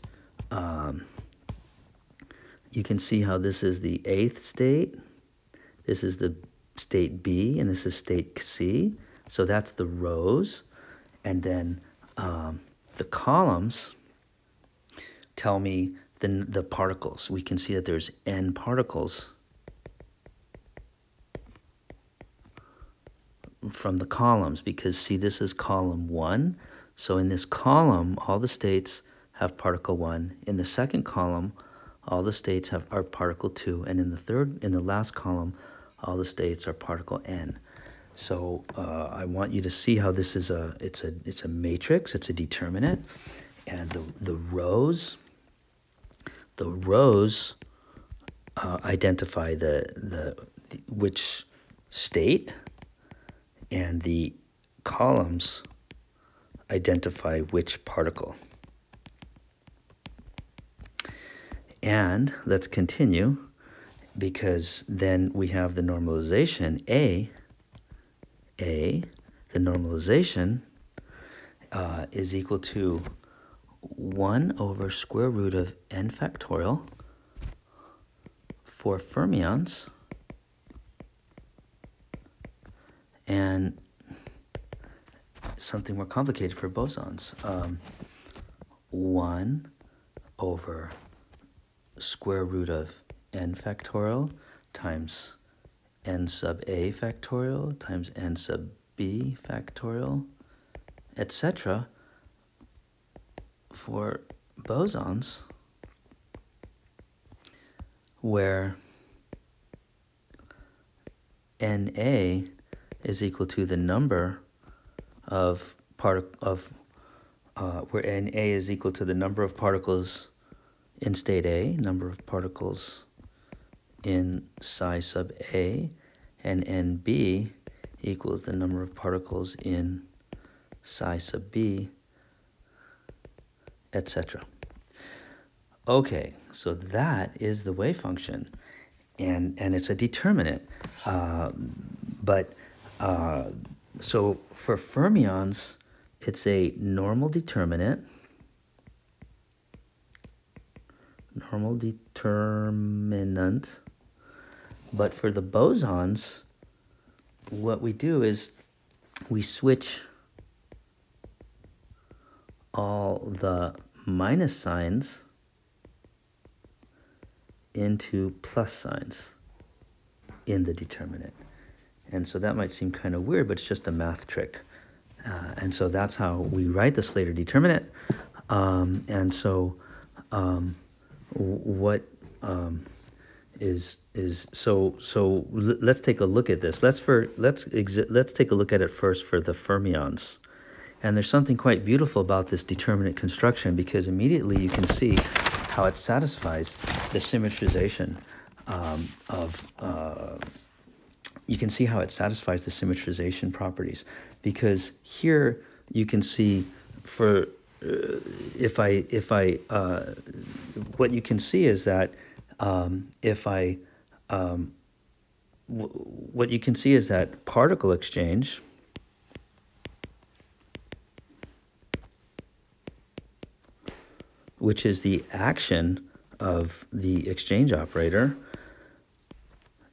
um, you can see how this is the eighth state. This is the state B and this is state C. So that's the rows. And then um, the columns tell me the, the particles. We can see that there's n particles from the columns because see this is column 1. So in this column all the states have particle 1. In the second column all the states have are particle 2 and in the third in the last column all the states are particle n. So uh, I want you to see how this is a it's a it's a matrix. It's a determinant, and the the rows the rows uh, identify the, the the which state, and the columns identify which particle. And let's continue because then we have the normalization A a, the normalization, uh, is equal to 1 over square root of n factorial for fermions and something more complicated for bosons. Um, 1 over square root of n factorial times n sub a factorial times n sub b factorial, etc., for bosons where Na is equal to the number of part of uh, where Na is equal to the number of particles in state A, number of particles in psi sub A, and NB equals the number of particles in psi sub B, etc. Okay, so that is the wave function, and and it's a determinant. Uh, but uh, so for fermions, it's a normal determinant. Normal determinant. But for the bosons, what we do is we switch all the minus signs into plus signs in the determinant. And so that might seem kind of weird, but it's just a math trick. Uh, and so that's how we write the Slater determinant. Um, and so um, what um, is is so so let's take a look at this. Let's for let's exi- let's take a look at it first for the fermions. And there's something quite beautiful about this determinant construction because immediately you can see how it satisfies the symmetrization um, of. Uh, you can see how it satisfies the symmetrization properties because here you can see for uh, if I if I uh, what you can see is that um, if I um, w- what you can see is that particle exchange which is the action of the exchange operator,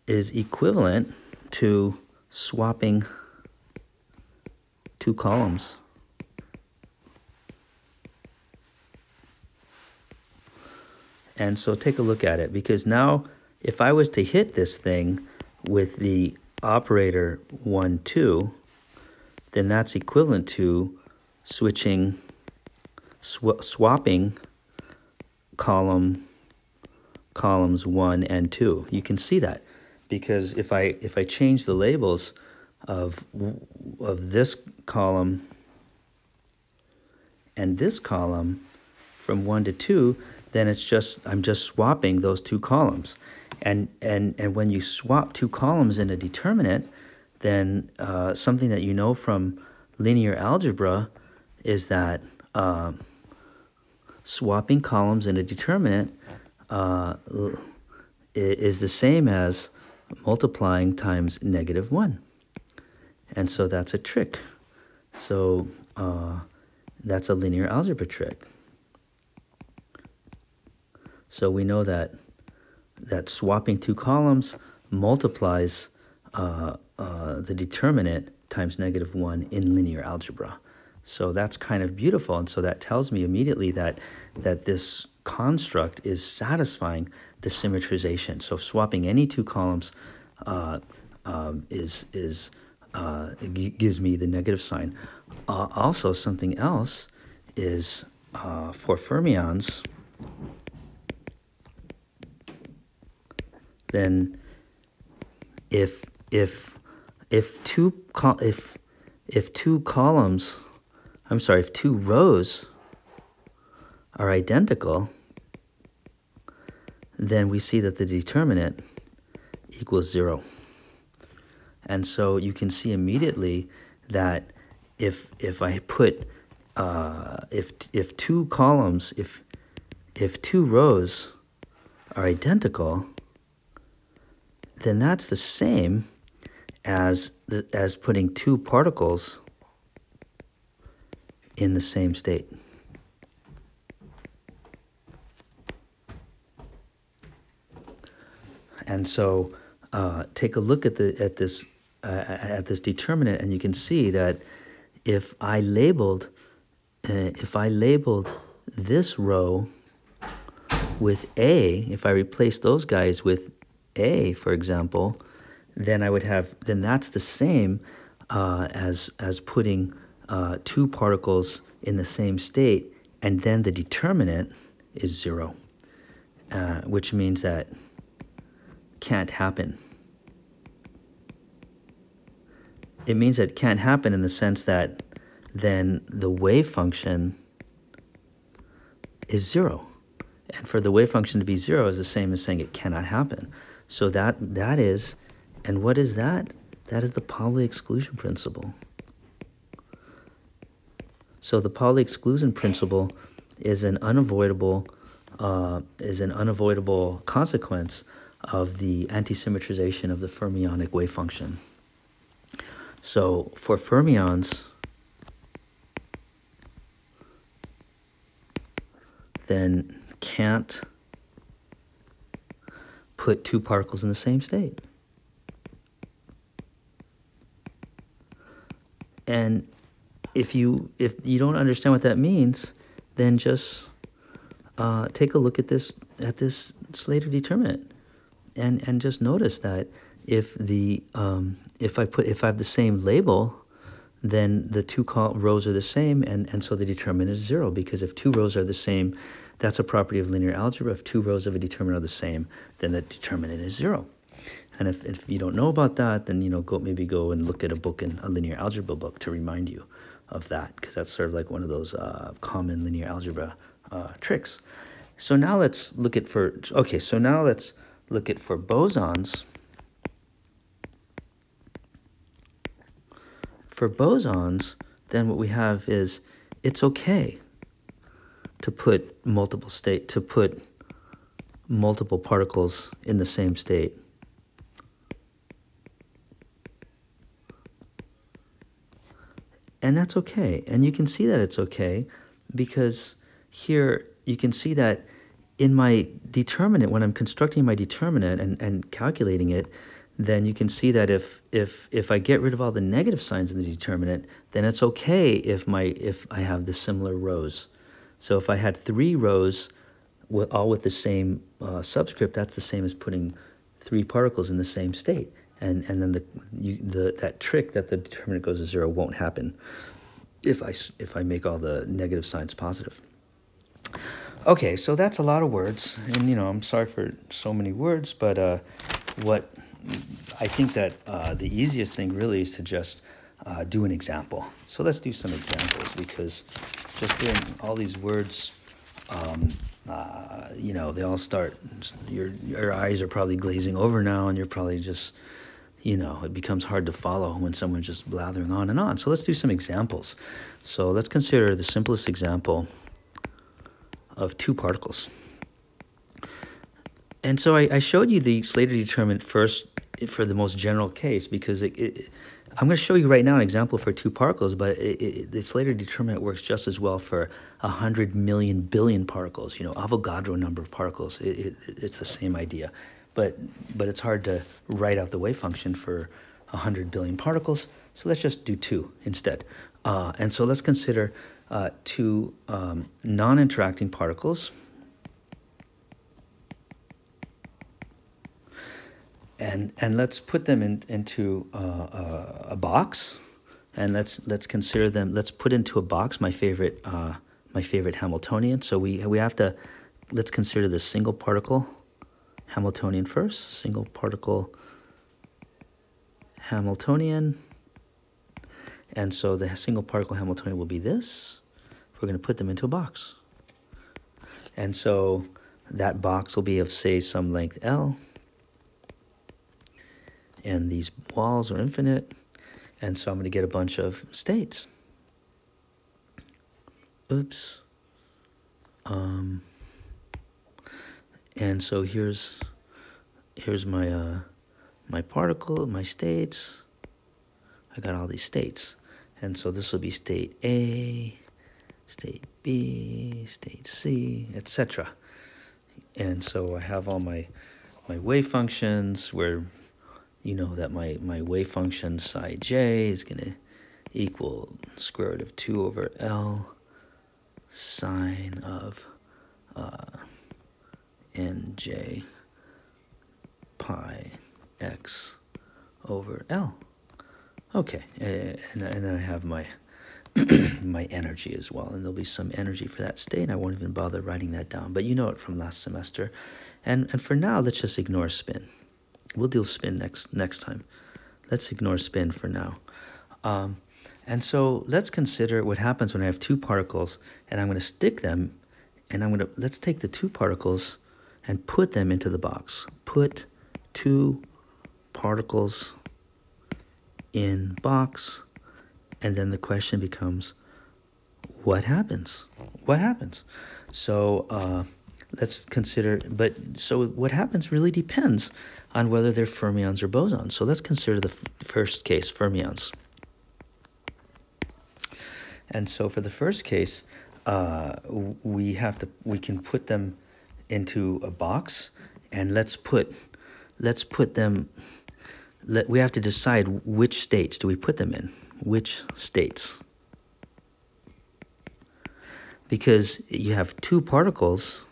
is equivalent to swapping two columns. And so take a look at it because now if I was to hit this thing with the operator 1, 2, then that's equivalent to switching, sw swapping column columns 1 and 2. You can see that because if I if I change the labels of of this column and this column from 1 to 2, then it's just I'm just swapping those two columns. And and and when you swap two columns in a determinant, then uh, something that you know from linear algebra is that uh, swapping columns in a determinant uh, is the same as multiplying times negative 1. And so that's a trick. So uh, that's a linear algebra trick. So we know that that swapping two columns multiplies uh, uh, the determinant times negative 1 in linear algebra. So that's kind of beautiful. And so that tells me immediately that, that this construct is satisfying the symmetrization. So swapping any two columns uh, um, is, is, uh, gives me the negative sign. Uh, also, something else is uh, for fermions, then if, if, if two, col- if, if two columns I'm sorry, if two rows are identical, then we see that the determinant equals zero. And so you can see immediately that if if I put uh, if if two columns if if two rows are identical, then that's the same as the, as putting two particles in the same state. And so, uh, take a look at the at this uh, at this determinant, and you can see that if I labeled uh, if I labeled this row with A, if I replace those guys with A, for example, then I would have then that's the same uh, as as putting uh, two particles in the same state and then the determinant is zero, uh, which means that can't happen. It means that it can't happen in the sense that then the wave function is zero. And for the wave function to be zero is the same as saying it cannot happen. So that that is, and what is that? That is the Pauli exclusion principle. So the Pauli exclusion principle is an unavoidable uh, is an unavoidable consequence of the antisymmetrization of the fermionic wave function. So for fermions, then can't put two particles in the same state. And if you if you don't understand what that means, then just uh, take a look at this at this Slater determinant, and and just notice that if the um, if I put if I have the same label, then the two rows are the same, and and so the determinant is zero because if two rows are the same, that's a property of linear algebra. If two rows of a determinant are the same, then the determinant is zero. And if, if you don't know about that, then you know go maybe go and look at a book in a linear algebra book to remind you of that because that's sort of like one of those uh, common linear algebra uh, tricks. So now let's look at for okay. So now let's look at for bosons. For bosons, then what we have is it's okay to put multiple state to put multiple particles in the same state. And that's okay. And you can see that it's okay because here you can see that in my determinant, when I'm constructing my determinant and, and calculating it, then you can see that if, if, if I get rid of all the negative signs in the determinant, then it's okay if, my, if I have the similar rows. So if I had three rows with, all with the same uh, subscript, that's the same as putting three particles in the same state. And, and then the, you, the, that trick that the determinant goes to zero won't happen if I, if I make all the negative signs positive. Okay, so that's a lot of words. And, you know, I'm sorry for so many words, but uh, what I think that uh, the easiest thing really is to just uh, do an example. So let's do some examples because just doing all these words, um, uh, you know, they all start, your, your eyes are probably glazing over now and you're probably just, you know, it becomes hard to follow when someone's just blathering on and on. So let's do some examples. So let's consider the simplest example of two particles. And so I, I showed you the Slater determinant first for the most general case because it, it I'm going to show you right now an example for two particles, but it, it, the Slater determinant works just as well for 100 million billion particles, you know, Avogadro number of particles. It, it's the same idea. But, but it's hard to write out the wave function for 100 billion particles, so let's just do two instead. Uh, and so let's consider uh, two um, non-interacting particles and and let's put them in, into a box, and let's let's consider them. Let's put into a box my favorite uh, my favorite Hamiltonian. So we we have to let's consider the single particle Hamiltonian first. Single particle Hamiltonian, and so the single particle Hamiltonian will be this. We're going to put them into a box, and so that box will be of say some length L and these walls are infinite, and so I'm going to get a bunch of states. Oops. Um, and so here's here's my uh, my particle, my states. I got all these states, and so this will be state A, state B, state C, etc. And so I have all my my wave functions where you know that my, my wave function psi j is going to equal square root of 2 over L sine of uh, nj pi x over L. Okay, and, and I have my *clears throat* my energy as well. And there'll be some energy for that state. And I won't even bother writing that down. But you know it from last semester. And, and for now, let's just ignore spin. We'll deal spin next, next time. Let's ignore spin for now. Um, and so let's consider what happens when I have two particles and I'm going to stick them and I'm going to, let's take the two particles and put them into the box. Put two particles in box. And then the question becomes, what happens? What happens? So uh, let's consider, but so what happens really depends on whether they're fermions or bosons. So let's consider the first case, fermions. And so for the first case, uh, we have to we can put them into a box, and let's put let's put them. Let, we have to decide which states do we put them in. Which states? Because you have two particles,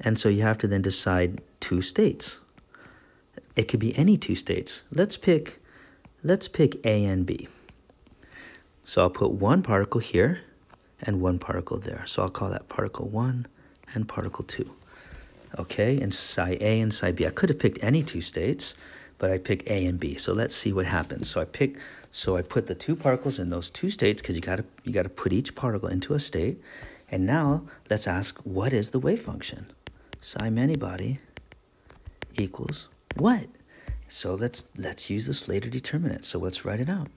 and so you have to then decide two states. It could be any two states. Let's pick let's pick A and B. So I'll put one particle here and one particle there. So I'll call that particle 1 and particle 2. Okay, and psi A and psi B. I could have picked any two states, but I pick A and B. So let's see what happens. So I pick so I put the two particles in those two states because you gotta you gotta put each particle into a state. And now let's ask what is the wave function? Psi many body equals what? So let's let's use the Slater determinant. So let's write it out.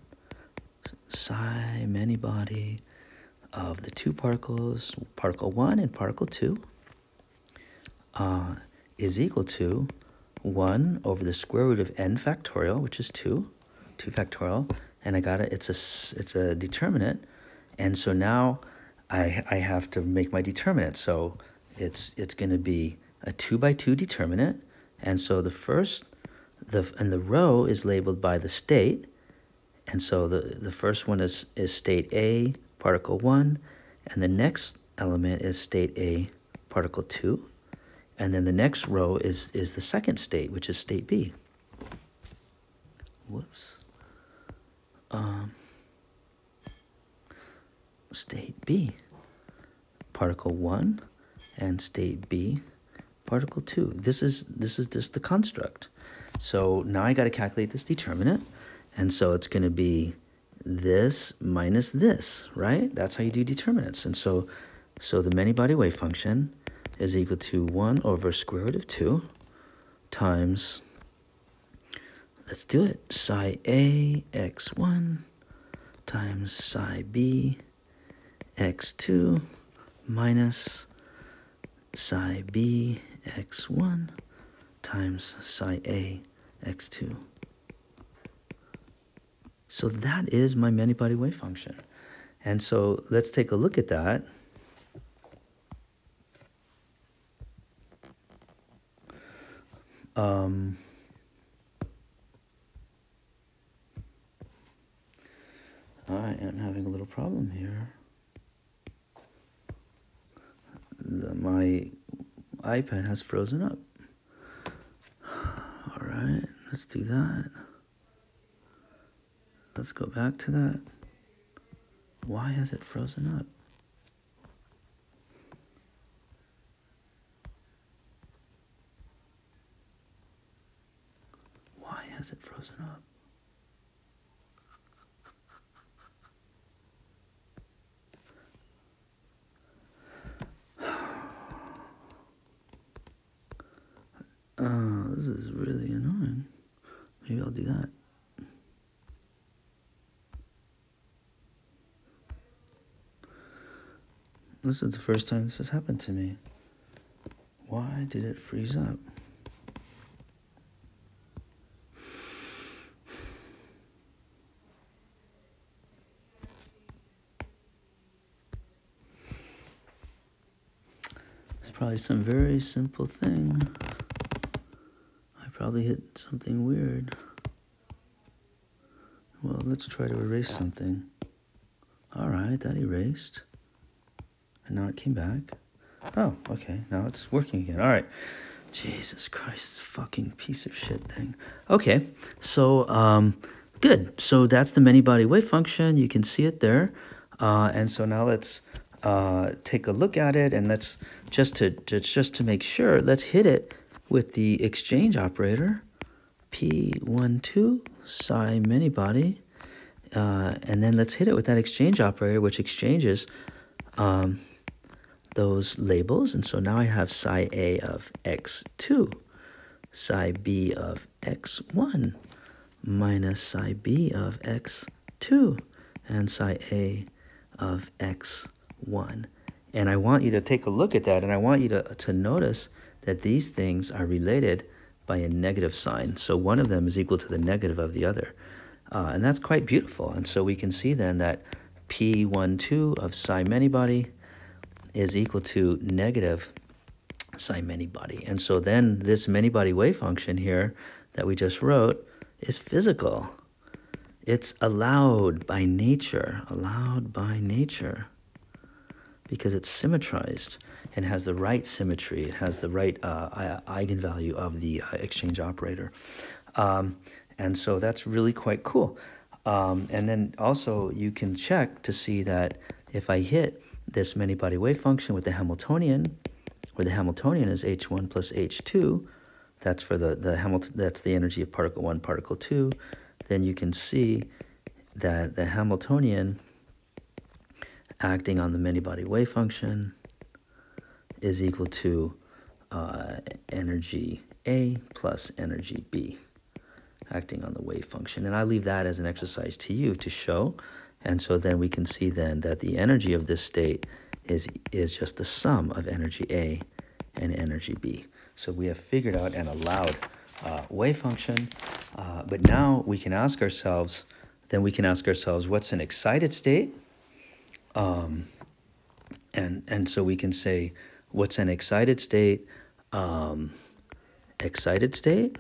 Psi many body of the two particles, particle 1 and particle 2, uh, is equal to 1 over the square root of n factorial, which is 2, 2 factorial, and I got it, it's a, it's a determinant, and so now I, I have to make my determinant, so it's, it's going to be a 2 by 2 determinant, and so the first, the, and the row is labeled by the state, and so the, the first one is, is state A, particle 1, and the next element is state A, particle 2. And then the next row is, is the second state, which is state B. Whoops. Um, state B, particle 1, and state B, particle 2. This is, this is just the construct. So now I got to calculate this determinant. And so it's going to be this minus this, right? That's how you do determinants. And so, so the many-body wave function is equal to 1 over square root of 2 times, let's do it, psi a x1 times psi b x2 minus psi b x1 times psi a x2. So that is my many-body wave function. And so let's take a look at that. Um, I am having a little problem here. The, my iPad has frozen up. All right, let's do that. Let's go back to that. Why has it frozen up? Why has it frozen up? Oh, this is really annoying. Maybe I'll do that. This is the first time this has happened to me. Why did it freeze up? It's probably some very simple thing. Probably hit something weird. Well, let's try to erase something. Alright, that erased. And now it came back. Oh, okay. Now it's working again. All right. Jesus Christ, fucking piece of shit thing. Okay, so um, good. So that's the many-body wave function. You can see it there. Uh, and so now let's uh, take a look at it and let's just to just, just to make sure, let's hit it with the exchange operator P12 psi many-body. Uh, and then let's hit it with that exchange operator, which exchanges um, those labels. And so now I have psi A of x2, psi B of x1, minus psi B of x2, and psi A of x1. And I want you to take a look at that, and I want you to, to notice that these things are related by a negative sign. So one of them is equal to the negative of the other. Uh, and that's quite beautiful. And so we can see then that P12 of psi many-body is equal to negative psi many-body. And so then this many-body wave function here that we just wrote is physical. It's allowed by nature, allowed by nature, because it's symmetrized and has the right symmetry. It has the right uh, eigenvalue of the uh, exchange operator. Um, and so that's really quite cool. Um, and then also you can check to see that if I hit this many-body wave function with the Hamiltonian, where the Hamiltonian is h1 plus h2, that's for the, the Hamilton, that's the energy of particle 1, particle 2, then you can see that the Hamiltonian acting on the many-body wave function is equal to uh, energy A plus energy B acting on the wave function. And I leave that as an exercise to you to show. And so then we can see then that the energy of this state is, is just the sum of energy A and energy B. So we have figured out an allowed uh, wave function. Uh, but now we can ask ourselves, then we can ask ourselves, what's an excited state? Um, and, and so we can say, what's an excited state? Um, excited state?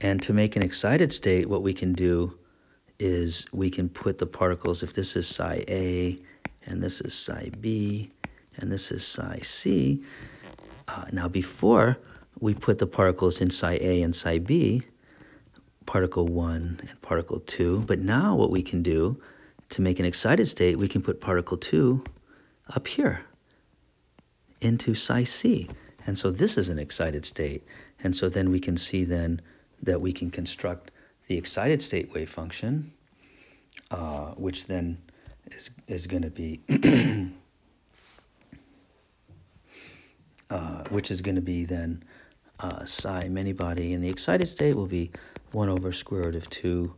And to make an excited state, what we can do is we can put the particles, if this is psi A, and this is psi B, and this is psi C. Uh, now before we put the particles in psi A and psi B, particle 1 and particle 2, but now what we can do to make an excited state, we can put particle 2 up here into psi C. And so this is an excited state. And so then we can see then that we can construct the excited state wave function, uh, which then is, is going to be, *clears throat* uh, which is going to be then uh, psi many-body, and the excited state will be 1 over square root of 2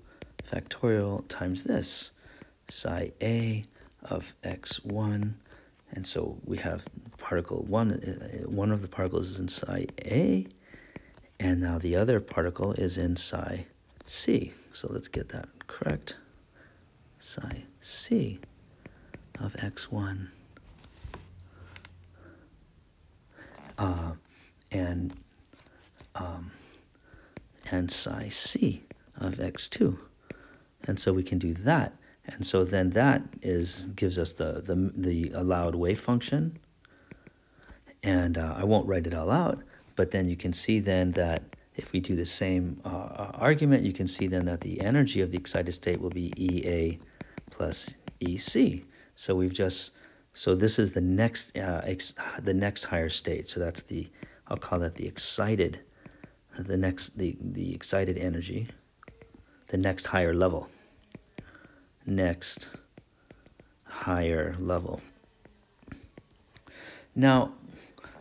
factorial times this, psi a of x1, and so we have particle 1, uh, one of the particles is in psi a, and now the other particle is in psi c. So let's get that correct. Psi c of x1. Uh, and um, and psi c of x2. And so we can do that. And so then that is gives us the, the, the allowed wave function. And uh, I won't write it all out, but then you can see then that if we do the same uh, uh argument, you can see then that the energy of the excited state will be EA plus EC. So we've just, so this is the next, uh, ex, the next higher state. So that's the, I'll call that the excited, the next, the, the excited energy, the next higher level. Next higher level. Now,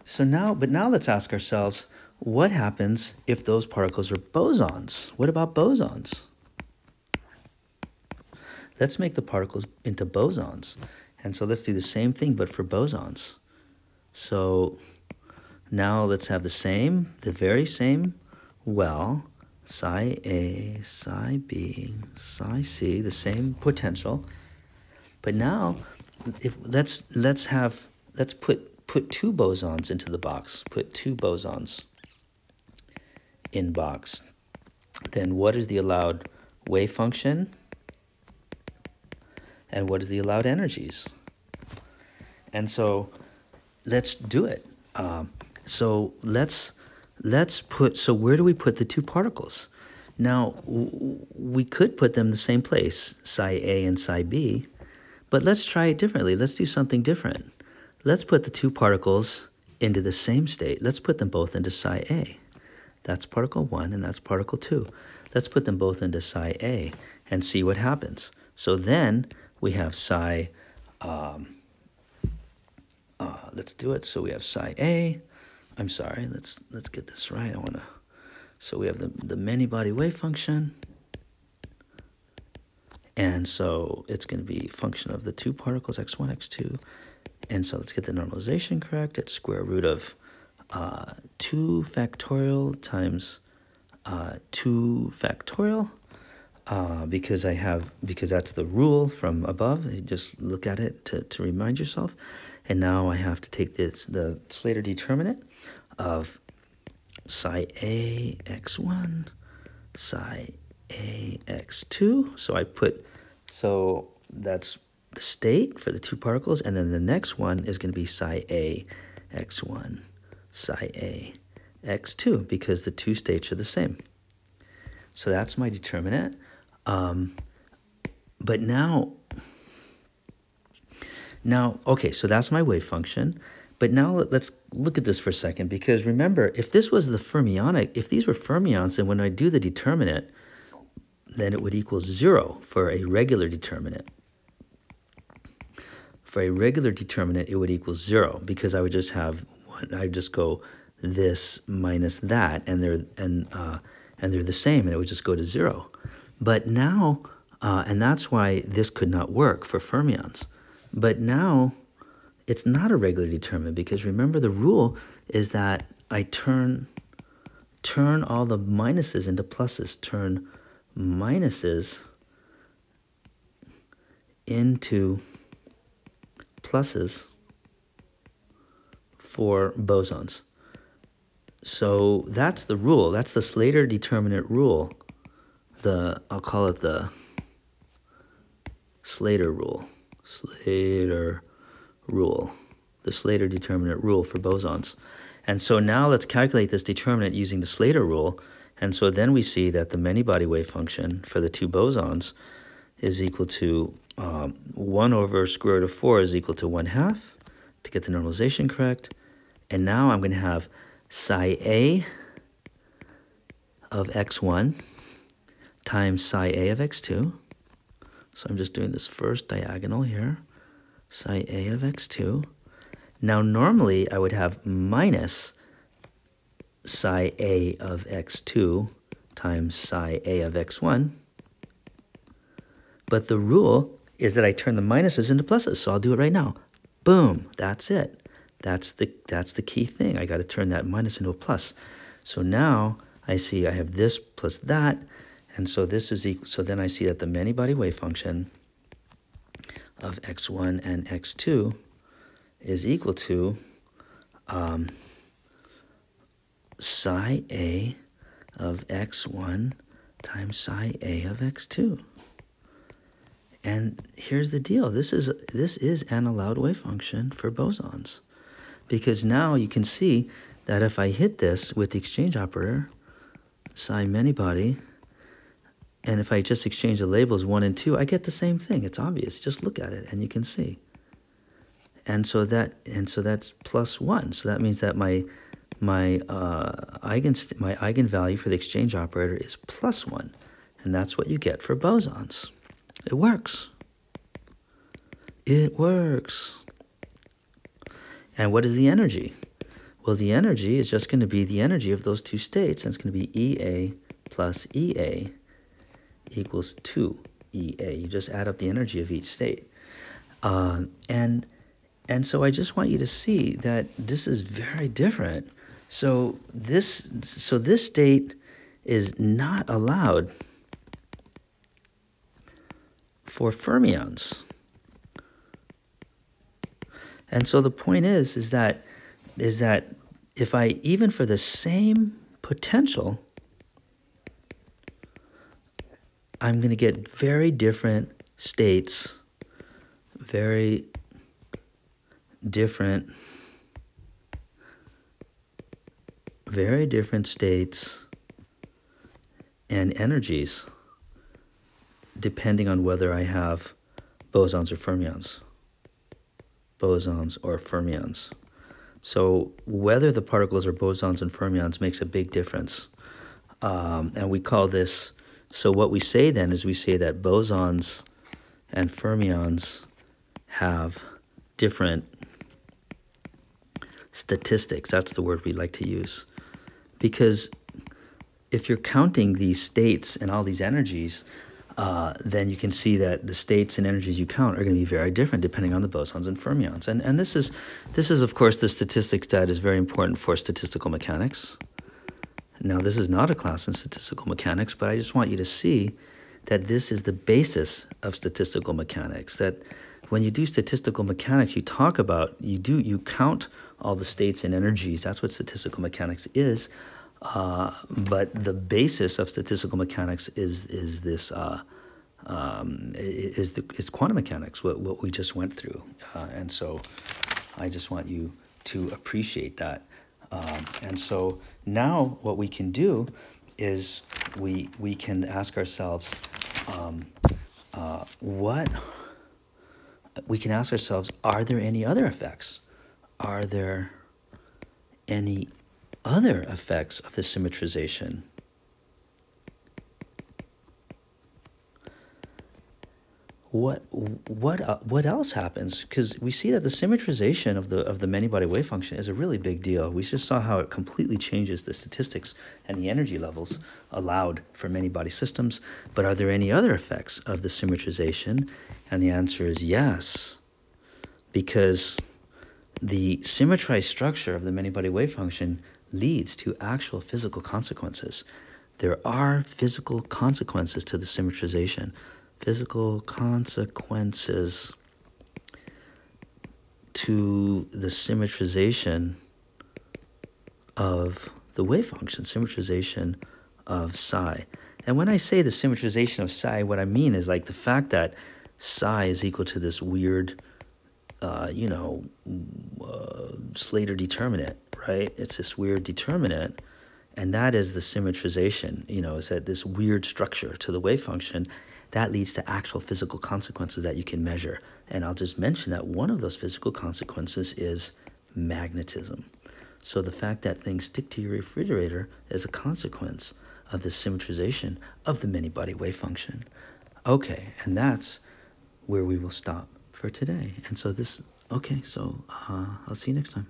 so now, but now let's ask ourselves, what happens if those particles are bosons? What about bosons? Let's make the particles into bosons. And so let's do the same thing, but for bosons. So now let's have the same, the very same well, psi A, psi B, psi C, the same potential. But now, if let's let's have let's put put two bosons into the box, put two bosons in box. Then what is the allowed wave function? And what is the allowed energies? And so let's do it. Um, so let's let's put so where do we put the two particles? Now, we could put them the same place, psi A and psi B, but let's try it differently. Let's do something different. Let's put the two particles into the same state. Let's put them both into psi A. That's particle 1 and that's particle 2. Let's put them both into psi A and see what happens. So then we have psi, um, uh, let's do it. So we have psi A. I'm sorry, let's, let's get this right. I want to so we have the, the many body wave function. And so it's going to be function of the two particles, x1, x2. And so let's get the normalization correct. It's square root of uh, 2 factorial times uh, 2 factorial. Uh, because I have, because that's the rule from above. You just look at it to, to remind yourself. And now I have to take this, the Slater determinant of psi a x1, psi a x2. So I put, so that's the state for the two particles, and then the next one is going to be psi a x1, psi a x2, because the two states are the same. So that's my determinant. Um, but now, now, okay, so that's my wave function. But now let's look at this for a second, because remember, if this was the fermionic, if these were fermions, then when I do the determinant, then it would equal zero for a regular determinant. For a regular determinant, it would equal zero, because I would just have one, I just go this minus that, and they're, and, uh, and they're the same, and it would just go to zero. But now, uh, and that's why this could not work for fermions. But now, it's not a regular determinant because remember the rule is that I turn turn all the minuses into pluses, turn minuses into pluses for bosons. So that's the rule. That's the Slater determinant rule. The I'll call it the Slater rule. Slater rule, the Slater determinant rule for bosons. And so now let's calculate this determinant using the Slater rule. And so then we see that the many-body wave function for the two bosons is equal to um, 1 over square root of 4 is equal to 1 half to get the normalization correct. And now I'm going to have psi a of x1 times psi a of x2. So I'm just doing this first diagonal here psi a of x2. Now normally I would have minus psi a of x2 times psi a of x1. But the rule is that I turn the minuses into pluses, so I'll do it right now. Boom, that's it. That's the, that's the key thing. I got to turn that minus into a plus. So now I see I have this plus that, and so this is equal, so then I see that the many-body wave function of x1 and x2 is equal to um, psi a of x1 times psi a of x2. And here's the deal. This is this is an allowed wave function for bosons. Because now you can see that if I hit this with the exchange operator, psi many body and if I just exchange the labels 1 and 2, I get the same thing. It's obvious. Just look at it and you can see. And so that and so that's plus 1. So that means that my my uh, eigen my eigenvalue for the exchange operator is plus 1. And that's what you get for bosons. It works. It works. And what is the energy? Well, the energy is just going to be the energy of those two states, and it's going to be EA plus EA equals 2EA. You just add up the energy of each state. Uh, and, and so I just want you to see that this is very different. So this, so this state is not allowed for fermions. And so the point is, is that, is that if I, even for the same potential, I'm going to get very different states, very different, very different states and energies depending on whether I have bosons or fermions. Bosons or fermions. So whether the particles are bosons and fermions makes a big difference. Um, and we call this, so what we say then is we say that bosons and fermions have different statistics. That's the word we like to use. Because if you're counting these states and all these energies, uh, then you can see that the states and energies you count are going to be very different depending on the bosons and fermions. And, and this, is, this is, of course, the statistics that is very important for statistical mechanics. Now, this is not a class in statistical mechanics, but I just want you to see that this is the basis of statistical mechanics. That when you do statistical mechanics, you talk about, you do, you count all the states and energies. That's what statistical mechanics is. Uh, but the basis of statistical mechanics is is this uh, um, is the is quantum mechanics what what we just went through, uh, and so I just want you to appreciate that. Um, and so now what we can do is we we can ask ourselves um, uh, what we can ask ourselves are there any other effects are there any other effects of the symmetrization. What what uh, what else happens? Because we see that the symmetrization of the of the many body wave function is a really big deal. We just saw how it completely changes the statistics and the energy levels allowed for many body systems. But are there any other effects of the symmetrization? And the answer is yes, because the symmetrized structure of the many body wave function leads to actual physical consequences. There are physical consequences to the symmetrization. Physical consequences to the symmetrization of the wave function, symmetrization of psi. And when I say the symmetrization of psi, what I mean is like the fact that psi is equal to this weird, uh, you know, uh, Slater determinant right? It's this weird determinant, and that is the symmetrization, you know, is that this weird structure to the wave function that leads to actual physical consequences that you can measure. And I'll just mention that one of those physical consequences is magnetism. So the fact that things stick to your refrigerator is a consequence of the symmetrization of the many body wave function. Okay, and that's where we will stop for today. And so this, okay, so uh, I'll see you next time.